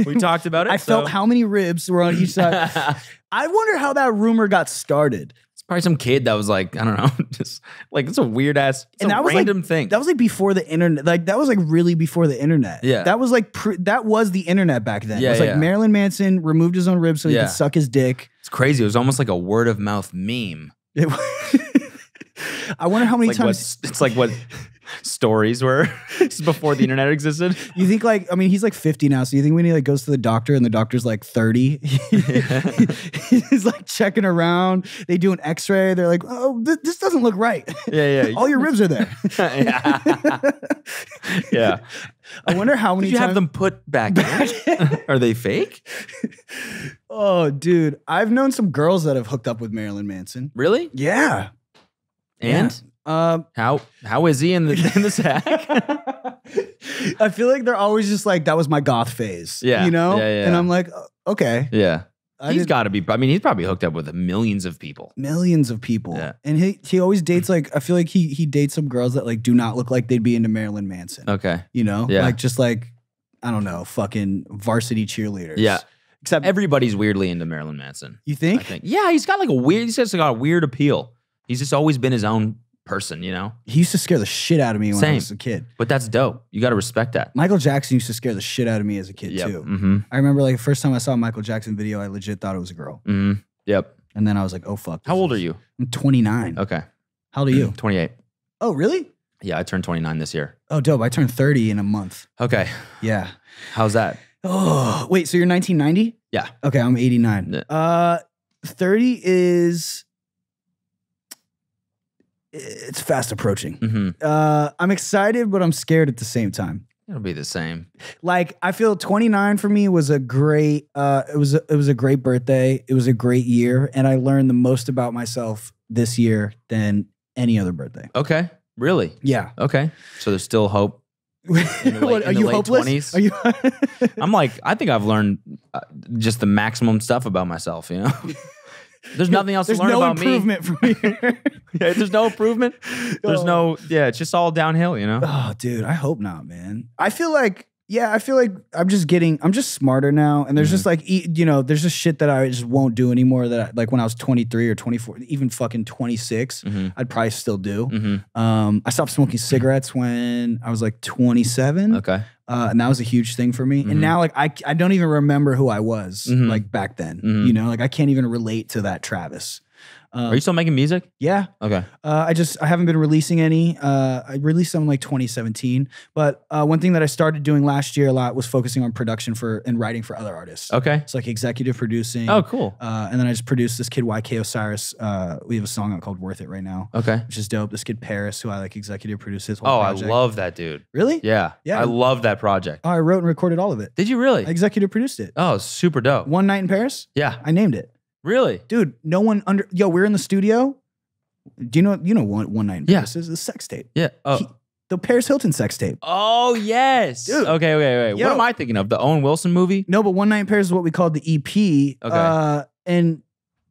we talked about it. I felt so- how many ribs were on each side. I wonder how that rumor got started. It's probably some kid that was like, I don't know, just like it's a weird ass, it's And a that was, like- random thing. That was like before the internet. Like that was like really before the internet. Yeah. That was like pre- that was the internet back then. Yeah, it was like yeah. Marilyn Manson removed his own ribs so he Yeah. could suck his dick. It's crazy. It was almost like a word of mouth meme. It- I wonder how many It's like what times it's like what stories were before the internet existed. you think like I mean he's like 50 now, so you think when he like goes to the doctor and the doctor's like 30, he's like checking around. They do an X-ray. They're like, oh, th- this doesn't look right. Yeah, yeah. All your ribs are there. yeah. yeah. I wonder how many Did you times. have them put back in? Are they fake? oh, dude, I've known some girls that have hooked up with Marilyn Manson. Really? Yeah. And Yeah. Um, how how is he in the in the sack? I feel like they're always just like that was my goth phase. Yeah, You know? yeah, yeah. And I'm like, "Oh, okay. yeah. I He's got to be. I mean, he's probably hooked up with millions of people. millions of people. Yeah. And he he always dates like I feel like he he dates some girls that like do not look like they'd be into Marilyn Manson. Okay. You know? Yeah. Like just like I don't know, fucking varsity cheerleaders. Yeah. Except Everybody's weirdly into Marilyn Manson. you I think? think. Yeah, he's got like a weird. He's just got a weird appeal. He's just always been his own person, you know. He used to scare the shit out of me when I was a kid. But that's dope. You got to respect that. Michael Jackson used to scare the shit out of me as a kid Yep. too. Mm-hmm. I remember like the first time I saw a Michael Jackson video, I legit thought it was a girl. Mm-hmm. Yep. And then I was like, oh fuck. How old are you? I'm 29. Okay. How old are you? 28. oh, really? Yeah, I turned 29 this year. Oh, dope. I turned 30 in a month. Okay. Yeah. How's that? Oh, wait. So you're 1990? Yeah. Okay, I'm 89. Yeah. Uh, 30 is. It's fast approaching. Mm-hmm. Uh, I'm excited, but I'm scared at the same time. It'll be the same. Like I feel 29 for me was a great. Uh, it was a, it was a great birthday. It was a great year, and I learned the most about myself this year than any other birthday. Okay. Really? Yeah. Okay. So there's still hope. what, in the are you hopeless? Are you? I'm like, I think I've learned uh, just the maximum stuff about myself, you know? there's nothing else There's to learn no about improvement from here. me. Yeah, there's no improvement. There's Oh. no, yeah, it's just all downhill, you know? Oh, dude, I hope not, man. I feel like, yeah, I feel like I'm just getting, I'm just smarter now. And there's just Mm-hmm. like, e- you know, there's just shit that I just won't do anymore that I, like when I was 23 or 24, even fucking 26, Mhm. I'd probably still do. Mm-hmm. Um, I stopped smoking cigarettes when I was like 27. Okay. Uh, and that was a huge thing for me. And now, like, I, I don't even remember who I was Mhm. like back then. Mhm. You know, like I can't even relate to that Travis. Um, Are you still making music? yeah, Okay. uh, I just I haven't been releasing any. Uh, I released some in like 2017, but uh, one thing that I started doing last year a lot was focusing on production for and writing for other artists. Okay. It's like executive producing. Oh, cool. Uh, and then I just produced this kid YK Osiris. Uh, we have a song out called "Worth It" right now, Okay. which is dope. This kid Paris, who I like executive produced his whole Oh, I love that dude. Really? Yeah. Yeah. I love that project. Oh, I wrote and recorded all of it. Did you really? I executive produced it. Oh, super dope. One night in Paris. Yeah. I named it, Really? dude. No one under. Yo, we're in the studio. Do you know? You know one one night in Yeah. Paris is a sex tape. Yeah. Oh. He- the Paris Hilton sex tape. oh yes. Dude. Okay. Okay. Okay. Yo. What am I thinking of? The Owen Wilson movie? No, but One Night in Paris is what we called the EP. Okay. Uh, and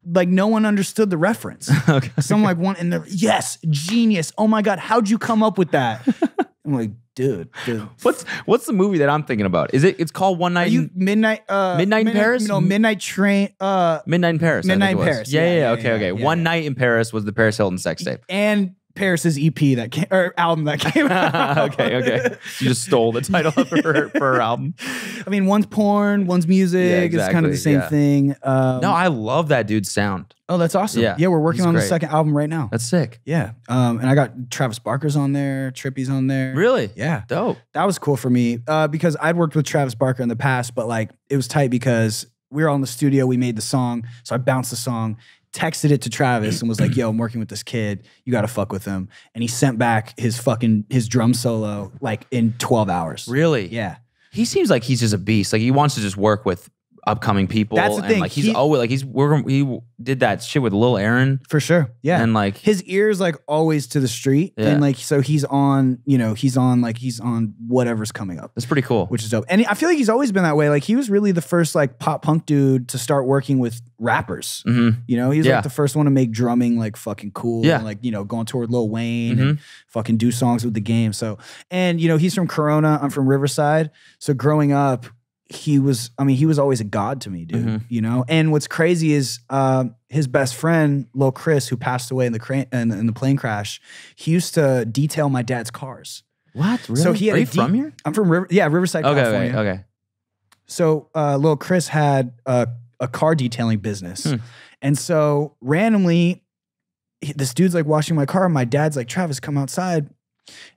like no one understood the reference. okay. So I'm like one and they're yes, genius. Oh my god, how'd you come up with that? I'm like, dude, dude. What's What's the movie that I'm thinking about? Is it? It's called One Are Night. you in, midnight uh Midnight in Paris? No, midnight train uh Midnight in Paris. Midnight in. Paris. Yeah. Yeah, Yeah. yeah, okay. okay. One. Night in Paris was the Paris Hilton sex tape. and Paris's EP that came or album that came out. okay. Okay. You just stole the title of her, for her album. I mean, one's porn, one's music. It's kind of the same yeah. thing. Um, No, I love that dude's sound. oh, that's awesome. Yeah, yeah, we're working he's on the second album right now. That's sick. Yeah, um, and I got Travis Barker's on there, Trippie's on there. Really? Yeah, Dope. that was cool for me uh, because I'd worked with Travis Barker in the past, but like it was tight because we were all in the studio, we made the song, so I bounced the song, texted it to Travis, and was like, "Yo, I'm working with this kid. You got to fuck with him." And he sent back his fucking his drum solo like in 12 hours. Really? Yeah, He seems like he's just a beast. Like he wants to just work with upcoming people. That's the and thing. like he's He- always like he's working. He did that shit with Lil Aaron. for sure. Yeah, And like his ears like always to the street, Yeah. and like so he's on, you know, he's on like he's on whatever's coming up. that's pretty cool. which is dope. And I feel like he's always been that way. Like he was really the first like pop punk dude to start working with rappers. hmm You know, he's Yeah. like the first one to make drumming like fucking cool. Yeah. and, like you know, going toward Lil Wayne Mhm. and fucking do songs with the game. So, and you know, he's from Corona. I'm from Riverside. So growing up, he was. I mean, he was always a god to me, dude. Mhm. You know. And what's crazy is um, his best friend, Lil Chris, who passed away in the cra- in, in the plane crash. He used to detail my dad's cars. What? Really? So he had Are a you deep- from here? I'm from River, yeah, Riverside, Okay. California. Okay. Okay. So uh, little Chris had a, a car detailing business. Hmm. And so randomly, this dude's like washing my car. And my dad's like, Travis, come outside.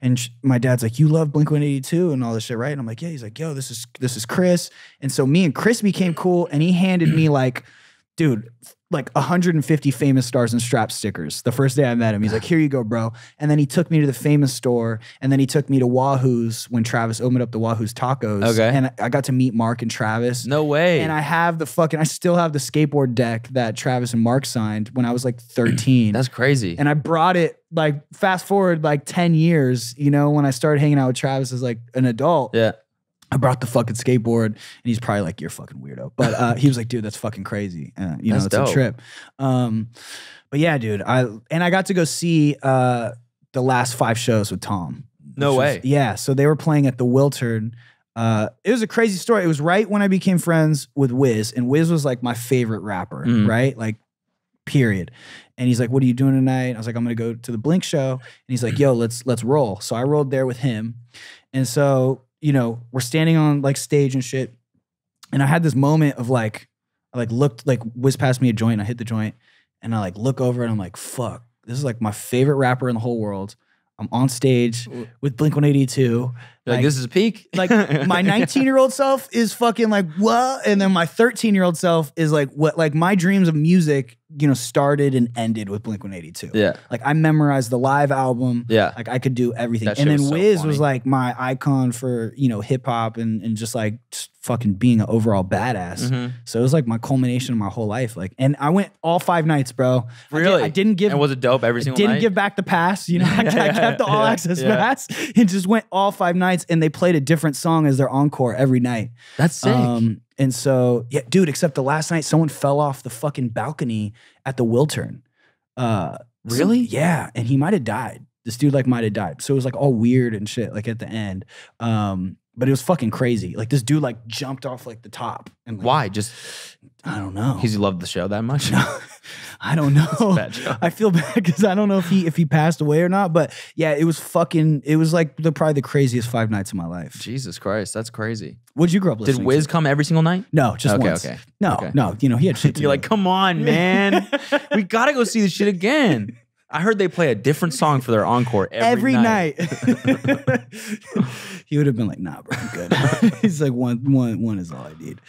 And sh- my dad's like, you love Blink 182 and all this shit, right? And I'm like, yeah. He's like, yo, this is this is Chris. And so me and Chris became cool. And he handed me like, dude, like 150 famous stars and strap stickers the first day I met him. He's like, here you go, bro. And then he took me to the famous store. And then he took me to Wahoo's when Travis opened up the Wahoo's tacos. Okay. And I got to meet Mark and Travis. No way. And I have the fucking, I still have the skateboard deck that Travis and Mark signed when I was like 13. that's crazy. and I brought it like fast forward like 10 years, you know, when I started hanging out with Travis as like an adult. yeah. I brought the fucking skateboard and he's probably like, you're fucking weirdo. But uh, he was like, dude, that's fucking crazy. Uh, you know, it's dope. a trip. Um, but yeah, dude, I, and I got to go see uh, the last five shows with Tom. No which was- way. yeah. So they were playing at the Wiltern. Uh, it was a crazy story. It was right when I became friends with Wiz, and Wiz was like my favorite rapper, Mm. right? Like, period. And he's like, "What are you doing tonight?" I was like, "I'm gonna go to the Blink show." And he's like, "Yo, let's let's roll." So I rolled there with him, and so you know we're standing on like stage and shit, and I had this moment of like, I like looked like Wiz past me a joint, and I hit the joint, and I like look over and I'm like, "Fuck, this is like my favorite rapper in the whole world." I'm on stage with Blink 182. Like, Like- this is a peak. Like my 19 year old self is fucking like what, and then my 13 year old self is like what. Like my dreams of music, you know, started and ended with Blink 182. Yeah. Like I memorized the live album. Yeah. Like I could do everything. That and then was so Wiz funny. was like my icon for you know hip hop and and just like just fucking being an overall badass. Mhm. So it was like my culmination of my whole life. Like, and I went all five nights, bro. Really? I, did, not give And was it dope every single didn't night? give back the pass. You know, I, I kept the all access yeah. pass and just went all five nights. And they played a different song as their encore every night. That's sick. Um, and so, yeah, dude. Except the last night, someone fell off the fucking balcony at the Wiltern. Uh, so- Really? yeah, and he might have died. This dude like might have died. So it was like all weird and shit. Like at the end, um, but it was fucking crazy. Like this dude like jumped off like the top and like, Why? Just I don't know. because you loved the show that much? I don't know. I feel bad because I don't know if he if he passed away or not. But yeah, it was fucking. It was like the probably the craziest five nights of my life. Jesus Christ, that's crazy. What'd you grow up Did? Wiz To? come every single night? No, just Okay, once. okay. No, Okay. no. You know he had shit. To You're like, come on, man. we gotta go see this shit again. I heard they play a different song for their encore every, every night. he would have been like, "Nah, bro, I'm good." He's like, "One, one, one is all I need."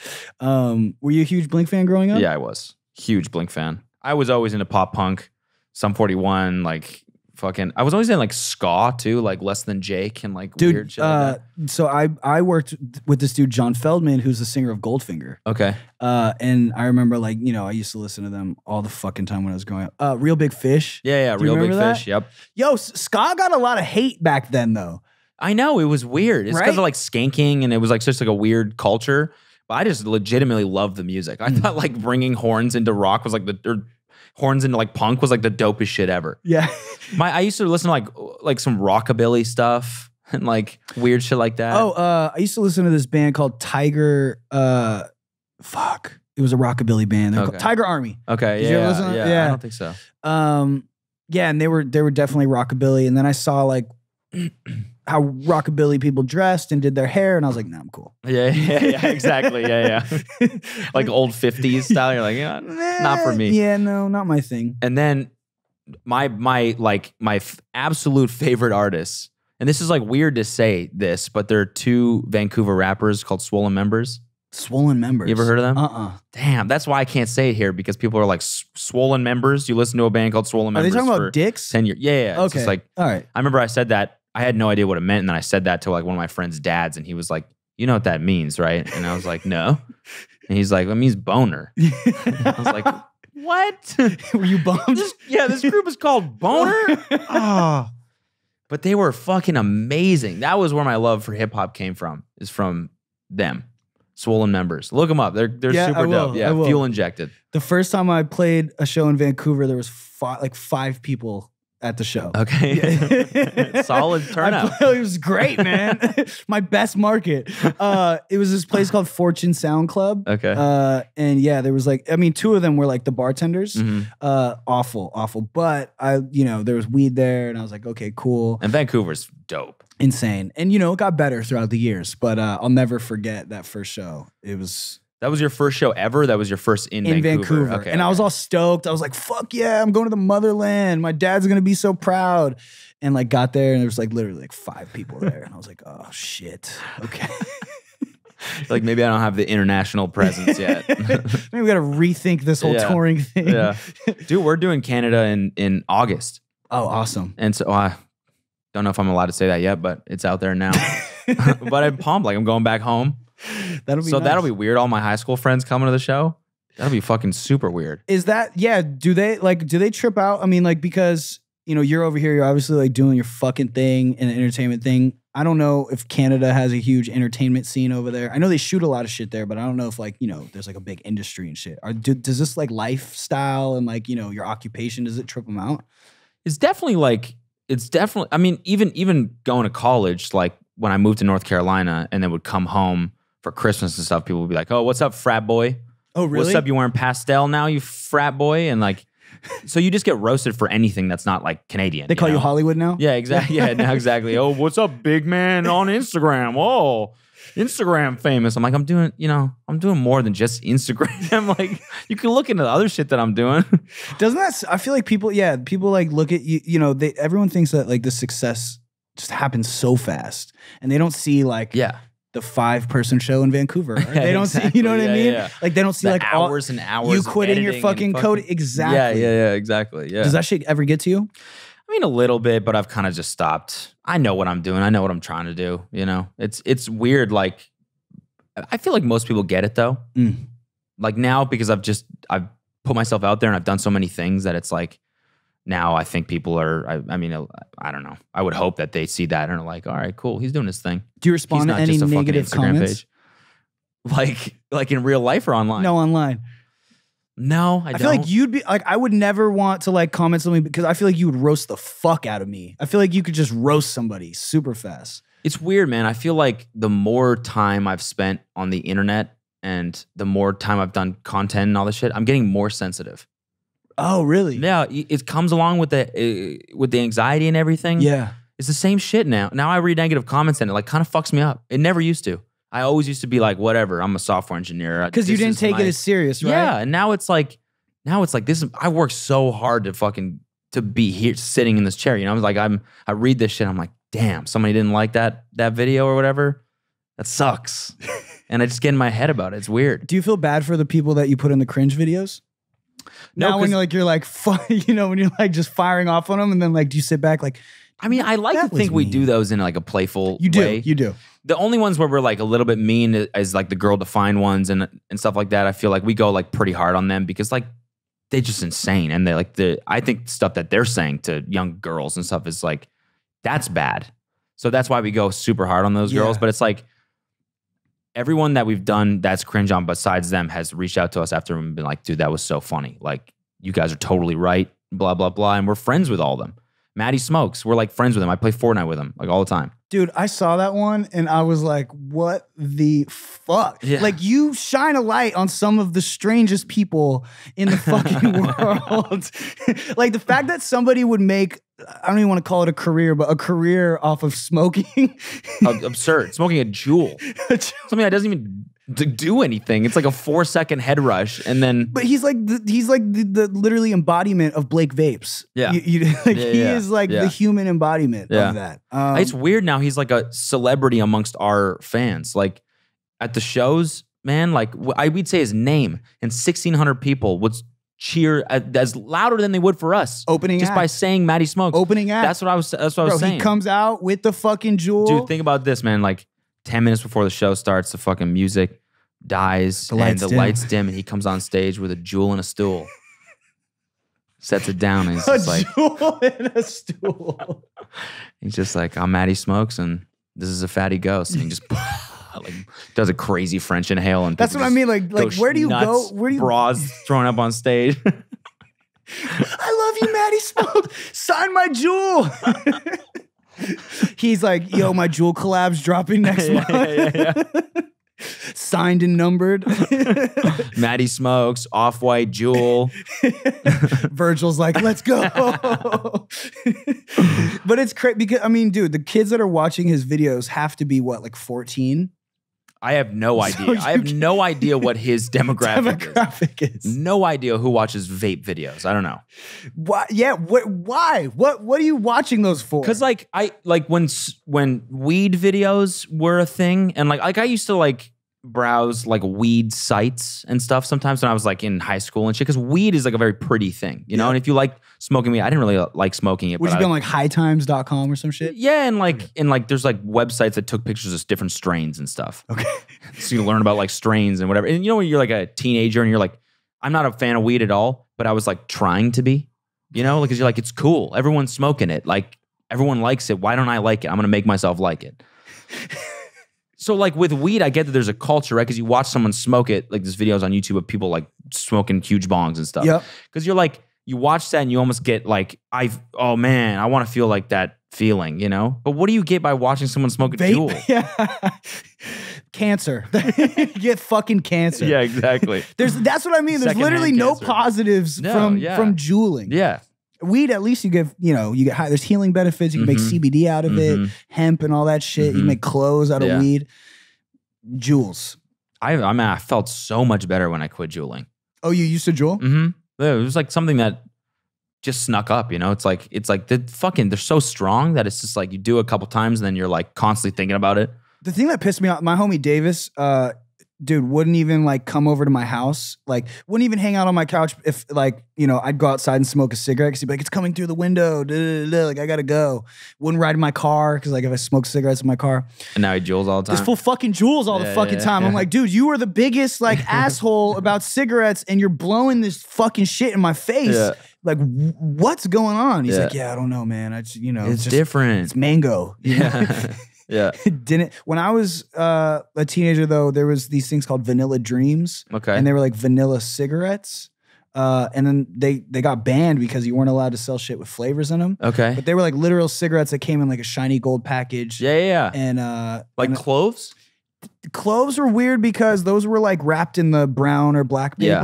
Um, were you a huge Blink fan growing up? Yeah, I was huge Blink fan. I was always into pop punk, Sum 41, like fucking. I was always in like ska too, like Less Than Jake and like dude. weird shit. uh, like so I I worked with this dude John Feldmann, who's the singer of Goldfinger. Okay, Uh, and I remember like you know I used to listen to them all the fucking time when I was growing up. Uh, Reel Big Fish. yeah, yeah, Do reel big that? fish. Yep. Yo, ska got a lot of hate back then though. I know it was weird. It's because Right? of like skanking and it was like just like a weird culture. But I just legitimately love the music. I Mm. thought like bringing horns into rock was like the or horns into like punk was like the dopest shit ever. Yeah. My I used to listen to like like some rockabilly stuff and like weird shit like that. oh, uh, I used to listen to this band called Tiger. Uh, fuck, it was a rockabilly band. They're called Okay. Tiger Army. okay, yeah, yeah, yeah. I don't think so. Um, yeah, and they were they were definitely rockabilly. And then I saw like how rockabilly people dressed and did their hair, and I was like, nah, I'm cool. Yeah, yeah, yeah, exactly. Yeah, yeah. like old 50s style. You're like, yeah, not for me. Yeah, no, not my thing. And then my my like my f- absolute favorite artists, and this is like weird to say this, but there are two Vancouver rappers called Swollen Members. Swollen members. You ever heard of them? Uh uh Damn, that's why I can't say it here because people are like Swollen Members. You listen to a band called Swollen Members. Are they talking about dicks? ten years. Yeah, yeah. yeah. It's okay. just like all right. I remember I said that. I had no idea what it meant, and then I said that to like one of my friend's dads, and he was like, "You know what that means, right?" And I was like, "No." And he's like, "It means boner." I was like, "What?" Were you bummed? This- yeah, this group is called Boner. Ah. But they were fucking amazing. That was where my love for hip hop came from. Is from them, Swollen members. Look them up. They're they're Yeah, super dope. Yeah, fuel injected. the first time I played a show in Vancouver, there was fi- like five people at the show. Okay, solid turnout. I it was great, man. My best market. Uh, it was this place called Fortune Sound Club. Okay. Uh, and yeah, there was like, I mean, two of them were like the bartenders. Mhm. Uh, awful, awful. But I, you know, there was weed there, and I was like, okay, cool, And Vancouver's dope. insane. And you know, it got better throughout the years. But uh, I'll never forget that first show. It was That was your first show ever. That was your first in, in Vancouver. Vancouver. Okay, and I was all stoked. I was like, fuck yeah, I'm going to the motherland. My dad's gonna be so proud. And like got there and there was like literally like five people there. And I was like, oh shit. Okay. like maybe I don't have the international presence yet. Maybe we gotta rethink this whole Yeah. touring thing. yeah, dude, we're doing Canada in in August, Oh, awesome. and so I don't know if I'm allowed to say that yet, but it's out there now. but I'm pumped. Like I'm going back home, That'll be so that'll be weird. All my high school friends coming to the show. That'll be fucking super weird. Is that yeah? Do they like do they trip out? I mean, like because you know you're over here, you're obviously like doing your fucking thing and an entertainment thing. I don't know if Canada has a huge entertainment scene over there. I know they shoot a lot of shit there, but I don't know if like you know there's like a big industry and shit. Or do, does this like lifestyle and like you know your occupation does it trip them out? It's definitely like it's definitely. I mean, even even going to college, like when I moved to North Carolina and then would come home for Christmas and stuff, people would be like, "Oh, what's up, frat boy? Oh really? What's up? You wearing pastel now, you frat boy?" And like, so you just get roasted for anything that's not like Canadian. They call you know? Hollywood now. Yeah, exactly. Yeah, now exactly. Oh, what's up, big man on Instagram? Oh, Instagram famous. I'm like, I'm doing, you know, I'm doing more than just Instagram. I'm like, you can look into the other shit that I'm doing. Doesn't that? s- I feel like people, yeah, people like look at you. You know, they everyone thinks that like the success just happens so fast, and they don't see like yeah, the five person show in Vancouver. Right? They don't see, you know what Exactly. I mean? yeah. Like they don't see the like all, hours and hours. you quitting your and fucking code exactly. Yeah, yeah, yeah, exactly. Yeah. Does that shit ever get to you? I mean, a little bit, but I've kind of just stopped. I know what I'm doing. I know what I'm trying to do. You know, it's it's weird. Like, I feel like most people get it though. Mm. Like now, because I've just I've put myself out there and I've done so many things that it's like now I think people are. I, I mean, uh, I don't know. I would hope that they see that and are like, all right, cool. He's doing his thing. Do you He's respond to not any just a fucking negative Instagram comments? page. Like like in real life or online. No, online. No, I, I, feel like you'd be like I would never want to like comment something because I feel like you would roast the fuck out of me. I feel like you could just roast somebody super fast. It's weird, man. I feel like the more time I've spent on the internet and the more time I've done content and all this shit, I'm getting more sensitive. Oh, really? Yeah, it comes along with the uh, with the anxiety and everything. Yeah. it's the same shit now. Now I read negative comments and it like kind of fucks me up. It never used to. I always used to be like, whatever. I'm a software engineer Because you didn't take my- it as serious, right? Yeah, and now it's like, now it's like this. Is, I work so hard to fucking to be here, sitting in this chair. You know, I was like, I'm. I read this shit. I'm like, damn, somebody didn't like that that video or whatever. That sucks. and I just get in my head about it. It's weird. Do you feel bad for the people that you put in the cringe videos? No, now when you're like you're like you know when you're like just firing off on them and then like do you sit back like I mean, I like That to think we do those in like a playful you do way. you do the only ones where we're like a little bit mean is like the girl defined ones and and stuff like that. I feel like we go like pretty hard on them because like they're just insane and they like the I think stuff that they're saying to young girls and stuff is like that's bad. So that's why we go super hard on those girls. But it's like everyone that we've done that's cringe on besides them has reached out to us after and been like, dude, that was so funny. Like you guys are totally right. Blah blah blah. And we're friends with all of them. Maddie smokes. We're like friends with him. I play Fortnite with him like all the time. dude I saw that one and I was like what the fuck Yeah. like you shine a light on some of the strangest people in the fucking world like the fact that somebody would make I don't even want to call it a career but a career off of smoking Ab- absurd. Smoking a Juul. Something that doesn't even d- do anything. It's like a four second head rush, and then But he's like the, he's like the, the literally embodiment of Blake Vapes. Yeah. You- you- like Yeah, he yeah, is like yeah. the human embodiment of that. Um, it's weird now. He's like a celebrity amongst our fans. Like at the shows, man. Like I would say his name, and sixteen hundred people would cheer uh, as louder than they would for us. Opening just by saying Maddie Smokes. opening act. That's what I was. That's what I was saying. he comes out with the fucking Juul. Dude, think about this, man. Like ten minutes before the show starts, the fucking music dies The and the dim. lights dim, and he comes on stage with a Juul and a stool. Sets it down and he's a just like, Juul in a stool. He's just like, I'm Matty Smokes, and this is a fatty ghost. And he just like does a crazy French inhale, and That's what I mean. Like, like where do you nuts, go? Where do you? bras thrown up on stage? I love you, Maddie Smoke. Sign my Juul. He's like, yo, my Juul collab's dropping next Yeah, month. yeah, yeah, Signed and numbered. Maddie Smokes, Off White Juul. Virgil's like, let's go. but it's crazy because I mean, dude, the kids that are watching his videos have to be what, like 14? I have no So idea. I have no idea what his demographic, is. Demographic is. No idea who watches vape videos. I don't know. Why? Yeah. What? Why? What? What are you watching those for? Cause like I like when when weed videos were a thing, and like like I used to like browse like weed sites and stuff sometimes when I was like in high school and shit. Cause weed is like a very pretty thing, you know. Yeah. And if you like smoking weed, I didn't really uh, like smoking it. would you be on like hightimes.com or some shit? yeah, and like and like there's like websites that took pictures of different strains and stuff. Okay. So you learn about like strains and whatever. And you know when you're like a teenager and you're like, I'm not a fan of weed at all, but I was like trying to be, you know, because you're like, it's cool. Everyone's smoking it. Like everyone likes it. Why don't I like it? I'm gonna make myself like it. so like with weed, I get that there's a culture, right? Because you watch someone smoke it, like there's videos on YouTube of people like smoking huge bongs and stuff. Yep. Because you're like, you watch that and you almost get like, I, oh man, I want to feel like that feeling, you know? But what do you get by watching someone smoke a Juul? Vape. Yeah. cancer. get fucking cancer. Yeah, exactly. There's that's what I mean. There's Secondhand literally no cancer. positives No, from yeah. from Juuling. yeah. Weed, at least you get, you know, you get high. There's healing benefits. You can make Mhm. CBD out of it, Mhm. hemp and all that shit. You Mhm. make clothes out Yeah. of weed. Juuls. I, I mean, I felt so much better when I quit Juuling. Oh, you used to Juul? Mm-hmm. It was like something that just snuck up, you know? It's like, it's like the fucking, they're so strong that it's just like you do a couple times and then you're like constantly thinking about it. The thing that pissed me off, my homie Davis, uh, dude, wouldn't even like come over to my house. Like, wouldn't even hang out on my couch if like, you know, I'd go outside and smoke a cigarette because he'd be like, it's coming through the window. duh, duh, duh, duh, Like, I gotta go. Wouldn't ride in my car because like if I smoke cigarettes in my car, And now he Juuls all the time time. full fucking Juuls all the fucking yeah, time. I'm like, dude, you are the biggest like asshole about cigarettes, and you're blowing this fucking shit in my face. Yeah. Like, what's going on? He's Yeah. like, yeah, I don't know, man. I just, you know, it's just- different. It's mango. yeah. yeah. Didn't when I was uh, a teenager though, there was these things called vanilla dreams, Okay. and they were like vanilla cigarettes. uh, and then they they got banned because you weren't allowed to sell shit with flavors in them. Okay. But they were like literal cigarettes that came in like a shiny gold package. yeah, yeah, yeah. And uh, like and cloves. cloves were weird because those were like wrapped in the brown or black Yeah.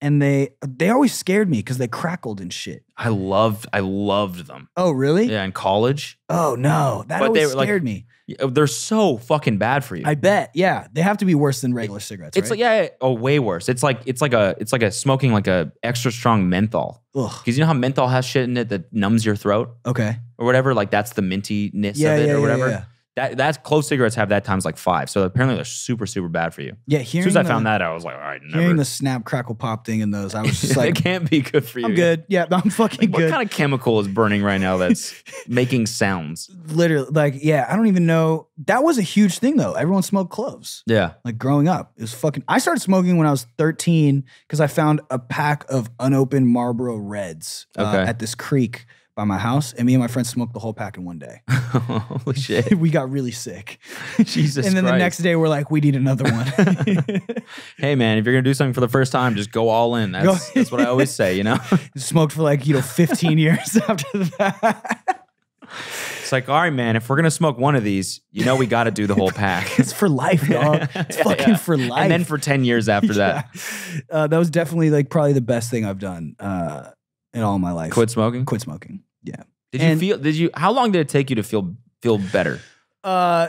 And they they always scared me because they crackled and shit. I loved. I loved them. Oh really? Yeah, in college, Oh no, that But they always were, like, scared me. Uh, they're so fucking bad for you. I bet. Yeah, they have to be worse than regular cigarettes. it's right? like yeah, oh, way worse. It's like it's like a it's like a smoking like a extra strong menthol. Ugh. Because you know how menthol has shit in it that numbs your throat Okay. or whatever. Like that's the mintiness Yeah, of it yeah, or yeah, whatever. yeah. That that's clove cigarettes have that times like five. So apparently they're super super bad for you. Yeah, As hearing soon as I the, found that, I was like, all right, never. hearing the snap crackle pop thing in those, I was just like, it can't be good for you. I'm good. Yeah, I'm fucking What good. kind of chemical is burning right now that's making sounds? Literally, like, yeah, I don't even know. That was a huge thing though. Everyone smoked cloves. Yeah. Like growing up, it was fucking. I started smoking when I was 13 because I found a pack of unopened Marlboro Reds uh, Okay. at this creek by my house, and me and my friends smoked the whole pack in one day. Holy shit. we got really sick. Jesus and then the next day, we're like, we need another one. Hey man, if you're gonna do something for the first time, just go all in. That's, that's what I always say, you know? Smoked for like you know 15 years after that. It's like, all right, man, if we're gonna smoke one of these, you know we gotta do the whole pack. it's for life, dog. It's Yeah, fucking yeah. for life. And then for 10 years after that, Uh, that was definitely like probably the best thing I've done uh, in all my life. quit smoking. Quit smoking. Yeah. Did you feel did you how long did it take you to feel feel better? Uh,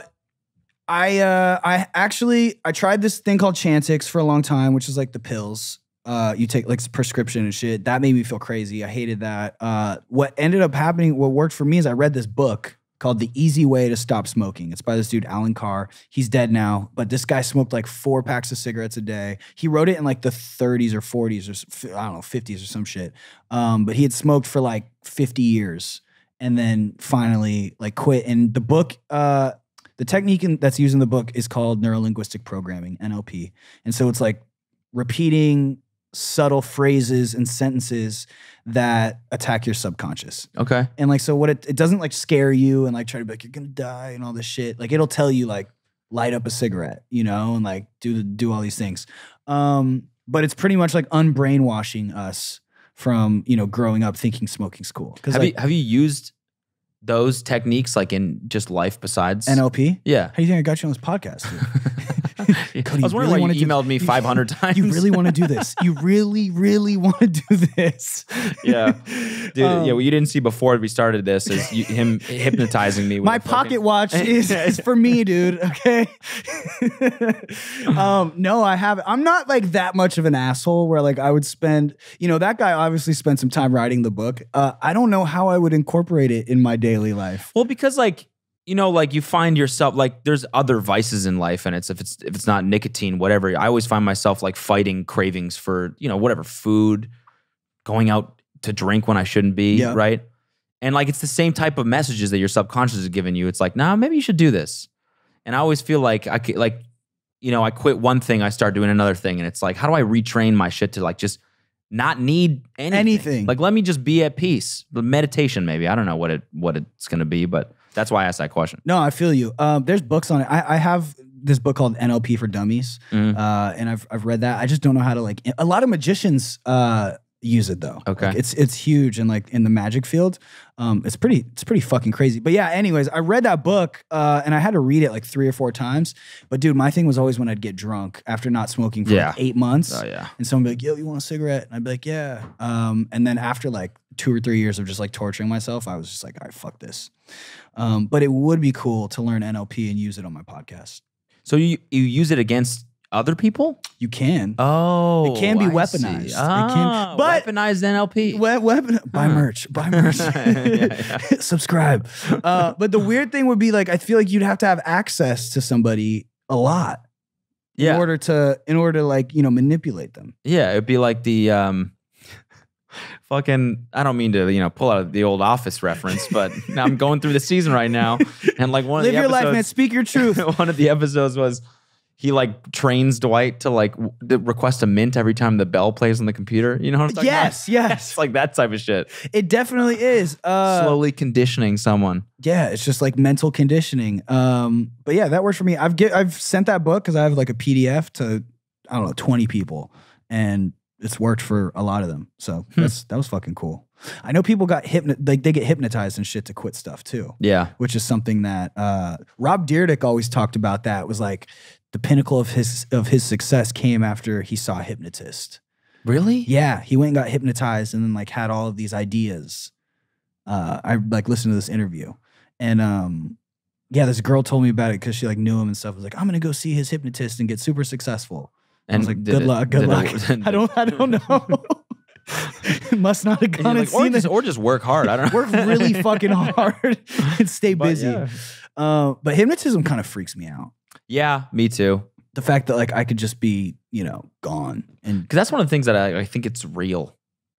I uh, I actually I tried this thing called Chantix for a long time, which is like the pills. Uh, you take like prescription and shit. That made me feel crazy. I hated that. Uh, what ended up happening, what worked for me is I read this book called The Easy Way to Stop Smoking. It's by this dude, Allen Carr. He's dead now, but this guy smoked like four packs of cigarettes a day. He wrote it in like the 30s or 40s or I don't know, 50s or some shit. Um, but he had smoked for like 50 years and then finally like quit. And the book, uh, the technique in, that's used in the book is called neurolinguistic programming, NLP. And so it's like repeating subtle phrases and sentences that attack your subconscious. Okay. And like, so what it, it doesn't like scare you and like try to be like, you're gonna die and all this shit. Like it'll tell you like light up a cigarette, you know, and like do the, do all these things. Um, but it's pretty much like unbrainwashing us from, you know, growing up thinking smoking's cool. Have like you have you used those techniques like in just life besides NLP, Yeah. how do you think I got you on this podcast? dude? I was you wondering really why you do- emailed me you- 500 times. You really want to do this? You really, really want to do this? Yeah. Dude, Um, yeah, what you didn't see before we started this is you, him hypnotizing me. With My a fucking- pocket watch is, is for me, dude. Okay. um, no, I haven't. I'm not like that much of an asshole where like I would spend, you know, that guy obviously spent some time writing the book. Uh, I don't know how I would incorporate it in my daily life. Well, because like you know, like you find yourself like there's other vices in life, and it's if it's if it's not nicotine, whatever. I always find myself like fighting cravings for you know whatever food, going out to drink when I shouldn't be, Yeah. right? And like it's the same type of messages that your subconscious is giving you. It's like, nah, maybe you should do this. And I always feel like I could like, you know, I quit one thing, I start doing another thing, and it's like, how do I retrain my shit to like just not need anything? Anything. Like, let me just be at peace. The meditation, maybe. I don't know what it what it's gonna be, but that's why I asked that question. No, I feel you. Um, there's books on it. I, I have this book called NLP for Dummies, Mhm. uh, and I've I've read that. I just don't know how to like. A lot of magicians uh, use it though. Okay. Like, it's it's huge and like in the magic field, um, it's pretty it's pretty fucking crazy. But yeah, anyways, I read that book uh, and I had to read it like three or four times. But dude, my thing was always when I'd get drunk after not smoking for Yeah. like eight months. Oh yeah. And someone be like, yo, you want a cigarette? And I'd be like, yeah. Um, and then after like two or three years of just like torturing myself, I was just like, all right, fuck this. Um, but it would be cool to learn NLP and use it on my podcast. So you you use it against other people? You can. Oh, It can be I weaponized. It can- Ah, but- weaponized NLP. We- weapon, buy merch, buy merch, Yeah, subscribe. Uh, but the weird thing would be like, I feel like you'd have to have access to somebody a lot in yeah, order to, in order to like, you know, manipulate them. yeah. It'd be like the um, fucking. I don't mean to you know pull out the old Office reference, but I'm going through the season right now, and like one Live of the your life, man. Speak your truth. one of the episodes was he like trains Dwight to like w- request a mint every time the bell plays on the computer. You know what I'm talking yes, about? yes. It's like that type of shit. It definitely is. Uh, Slowly conditioning someone. yeah, it's just like mental conditioning. Um, but yeah, that works for me. I've get, I've sent that book because I have like a PDF to I don't know twenty people, and it's worked for a lot of them. So that's that was fucking cool. I know people got hypno like they get hypnotized and shit to quit stuff too, Yeah. which is something that uh, Rob Dyrdek always talked about. That was like the pinnacle of his of his success came after he saw a hypnotist. Really? Yeah, he went and got hypnotized and then like had all of these ideas. Uh, I like listened to this interview, and um, yeah, this girl told me about it because she like knew him and stuff. I was like, I'm gonna go see his hypnotist and get super successful. I was like, good it- luck, good luck. it- I don't, I don't know. Must not have gone and like, or, just, or just work hard. I don't know. Work really fucking hard and stay But busy. yeah. Uh, but hypnotism kind of freaks me out. Yeah, me too. The fact that like I could just be, you know, gone and Because that's one of the things that I, I think it's real.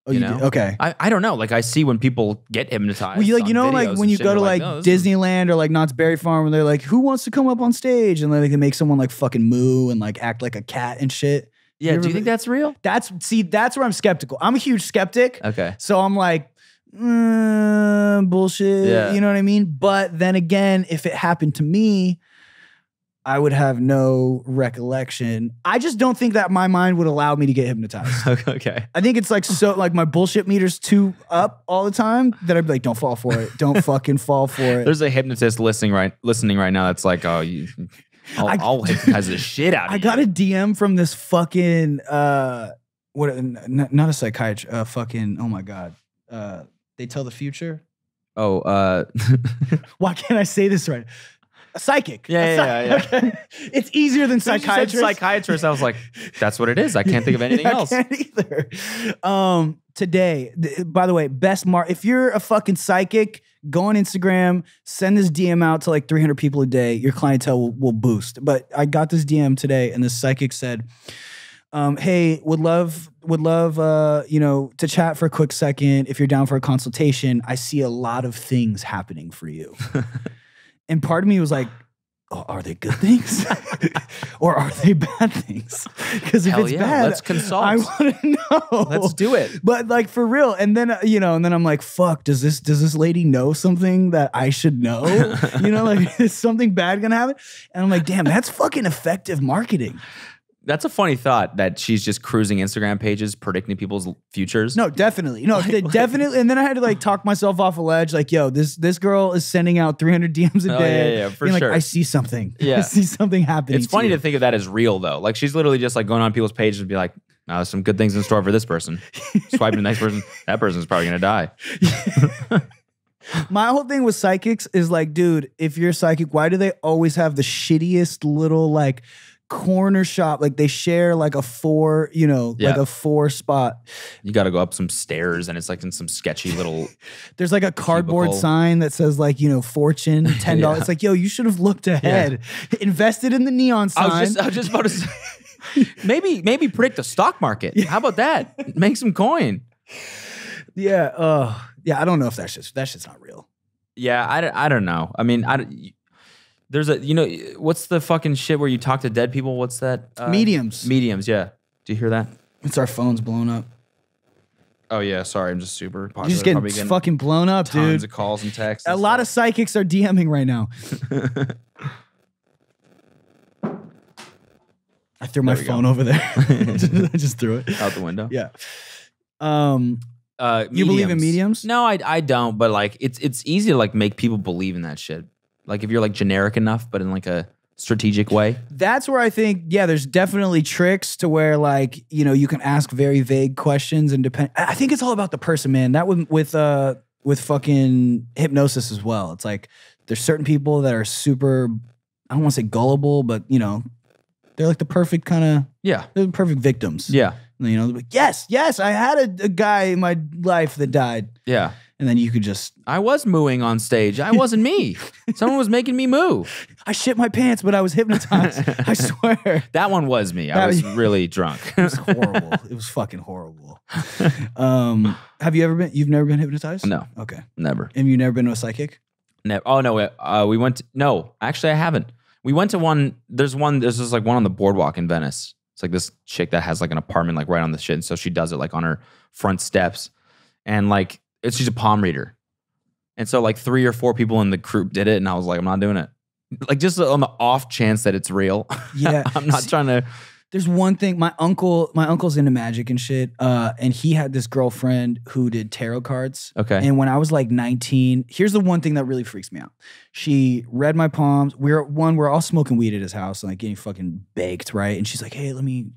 oh, you you know? do? okay. I, I don't know. Like I see when people get hypnotized. Well, you like you know like when you go to like "Oh, this is- Disneyland or like Knott's Berry Farm and they're like, who wants to come up on stage and like they make someone like fucking moo and like act like a cat and shit. yeah. you Do you think that's real? That's see, that's where I'm skeptical. I'm a huge skeptic. Okay. So I'm like, mm, bullshit. Yeah. You know what I mean? But then again, if it happened to me, I would have no recollection. I just don't think that my mind would allow me to get hypnotized. okay. I think it's like so like my bullshit meter's too up all the time that I'd be like, don't fall for it. Don't fucking fall for it. There's a hypnotist listening right listening right now. That's like, oh, you. I'll, I- I'll hypnotize the shit out of I you. got a DM from this fucking uh what not a psychiatrist, uh fucking oh my god. Uh they tell the future. Oh, uh, Why can't I say this right? A psychic. Yeah, A yeah, yeah, okay. It's easier than As soon you said psychiatrist. psychiatrist. I was like, that's what it is. I can't think of anything I else. can't either. Um, today, th- by the way, best mark. If you're a fucking psychic, go on Instagram, send this DM out to like 300 people a day. Your clientele will, will boost. But I got this DM today, and this psychic said, um, "Hey, would love would love uh, you know to chat for a quick second. If you're down for a consultation, I see a lot of things happening for you." And part of me was like. Oh, are they good things or are they bad things? Because if Hell it's yeah, bad, let's consult. I want to know. Let's do it. But like for real, and then uh, you know, and then I'm like, fuck. Does this does this lady know something that I should know? you know, like is something bad gonna happen? And I'm like, damn, that's fucking effective marketing. That's a funny thought that she's just cruising Instagram pages predicting people's futures. No, definitely, no, de- definitely. And then I had to like talk myself off a ledge. Like, yo, this this girl is sending out 300 DMs a Oh, day. yeah, yeah, for being sure. Like, I see something. Yeah. I see something happening. it's funny you. to think of that as real though. Like she's literally just like going on people's pages and be like, "Oh, some good things in store for this person." Swiping the next person, that person's probably gonna die. My whole thing with psychics is like, dude, if you're a psychic, why do they always have the shittiest little like corner shop? Like they share like a four, you know, like a four spot. You got to go up some stairs, and it's like in some sketchy little. There's like a cardboard Cubicle. sign that says like, you know, fortune, ten dollars. Yeah. It's like, yo, you should have looked ahead, invested in the neon I sign. was just, I was just about to say, maybe, maybe predict the stock market. How about that? Make some coin. yeah, uh, yeah. I don't know if that's just that's just not real. Yeah, I, don't- I don't know. I mean, I don't- there's a you know what's the fucking shit where you talk to dead people? What's that? Uh, Mediums. Mediums. Yeah. Do you hear that? It's our phones blown up. Oh yeah. Sorry, I'm just super. You're just getting, Probably fucking blown up, tons dude. of calls and texts. A and lot of psychics are DMing right now. I threw my There we go. phone over there. I just threw it. out the window. Yeah. Um, Uh, You believe in mediums? No, I I don't. But like, it's it's easy to like make people believe in that shit. Like if you're like generic enough, but in like a strategic way. that's where I think, yeah, there's definitely tricks to where like, you know, you can ask very vague questions and depend. I think it's all about the person, man. That with with uh with fucking hypnosis as well. It's like there's certain people that are super. I don't want to say gullible, but you know, they're like the perfect kind of. Yeah. They're the perfect victims. Yeah. You know, like, yes, yes, I had a, a guy in my life that died. Yeah. And then you could just, I was mooing on stage. I wasn't me. Someone was making me moo. I shit my pants, but I was hypnotized. I swear. That one was me. I That was was- really drunk. It was horrible. it was fucking horrible. Um, have you ever been, you've never been hypnotized? No. Okay. Never. Have you never been to a psychic? Never. Oh no, uh, we went. To, no, actually, I haven't. We went to one. There's one. There's just like one on the boardwalk in Venice. It's like this chick that has like an apartment like right on the shit, and so she does it like on her front steps, and like it's she's a palm reader, and so like three or four people in the group did it, and I was like, I'm not doing it. Like just on the off chance that it's real. Yeah. I'm not See- trying to There's one thing. My uncle, my uncle's into magic and shit. Uh, and he had this girlfriend who did tarot cards. Okay. And when I was like 19, here's the one thing that really freaks me out. She read my palms. We're one, we're all smoking weed at his house and like getting fucking baked, right? And she's like, "Hey, let me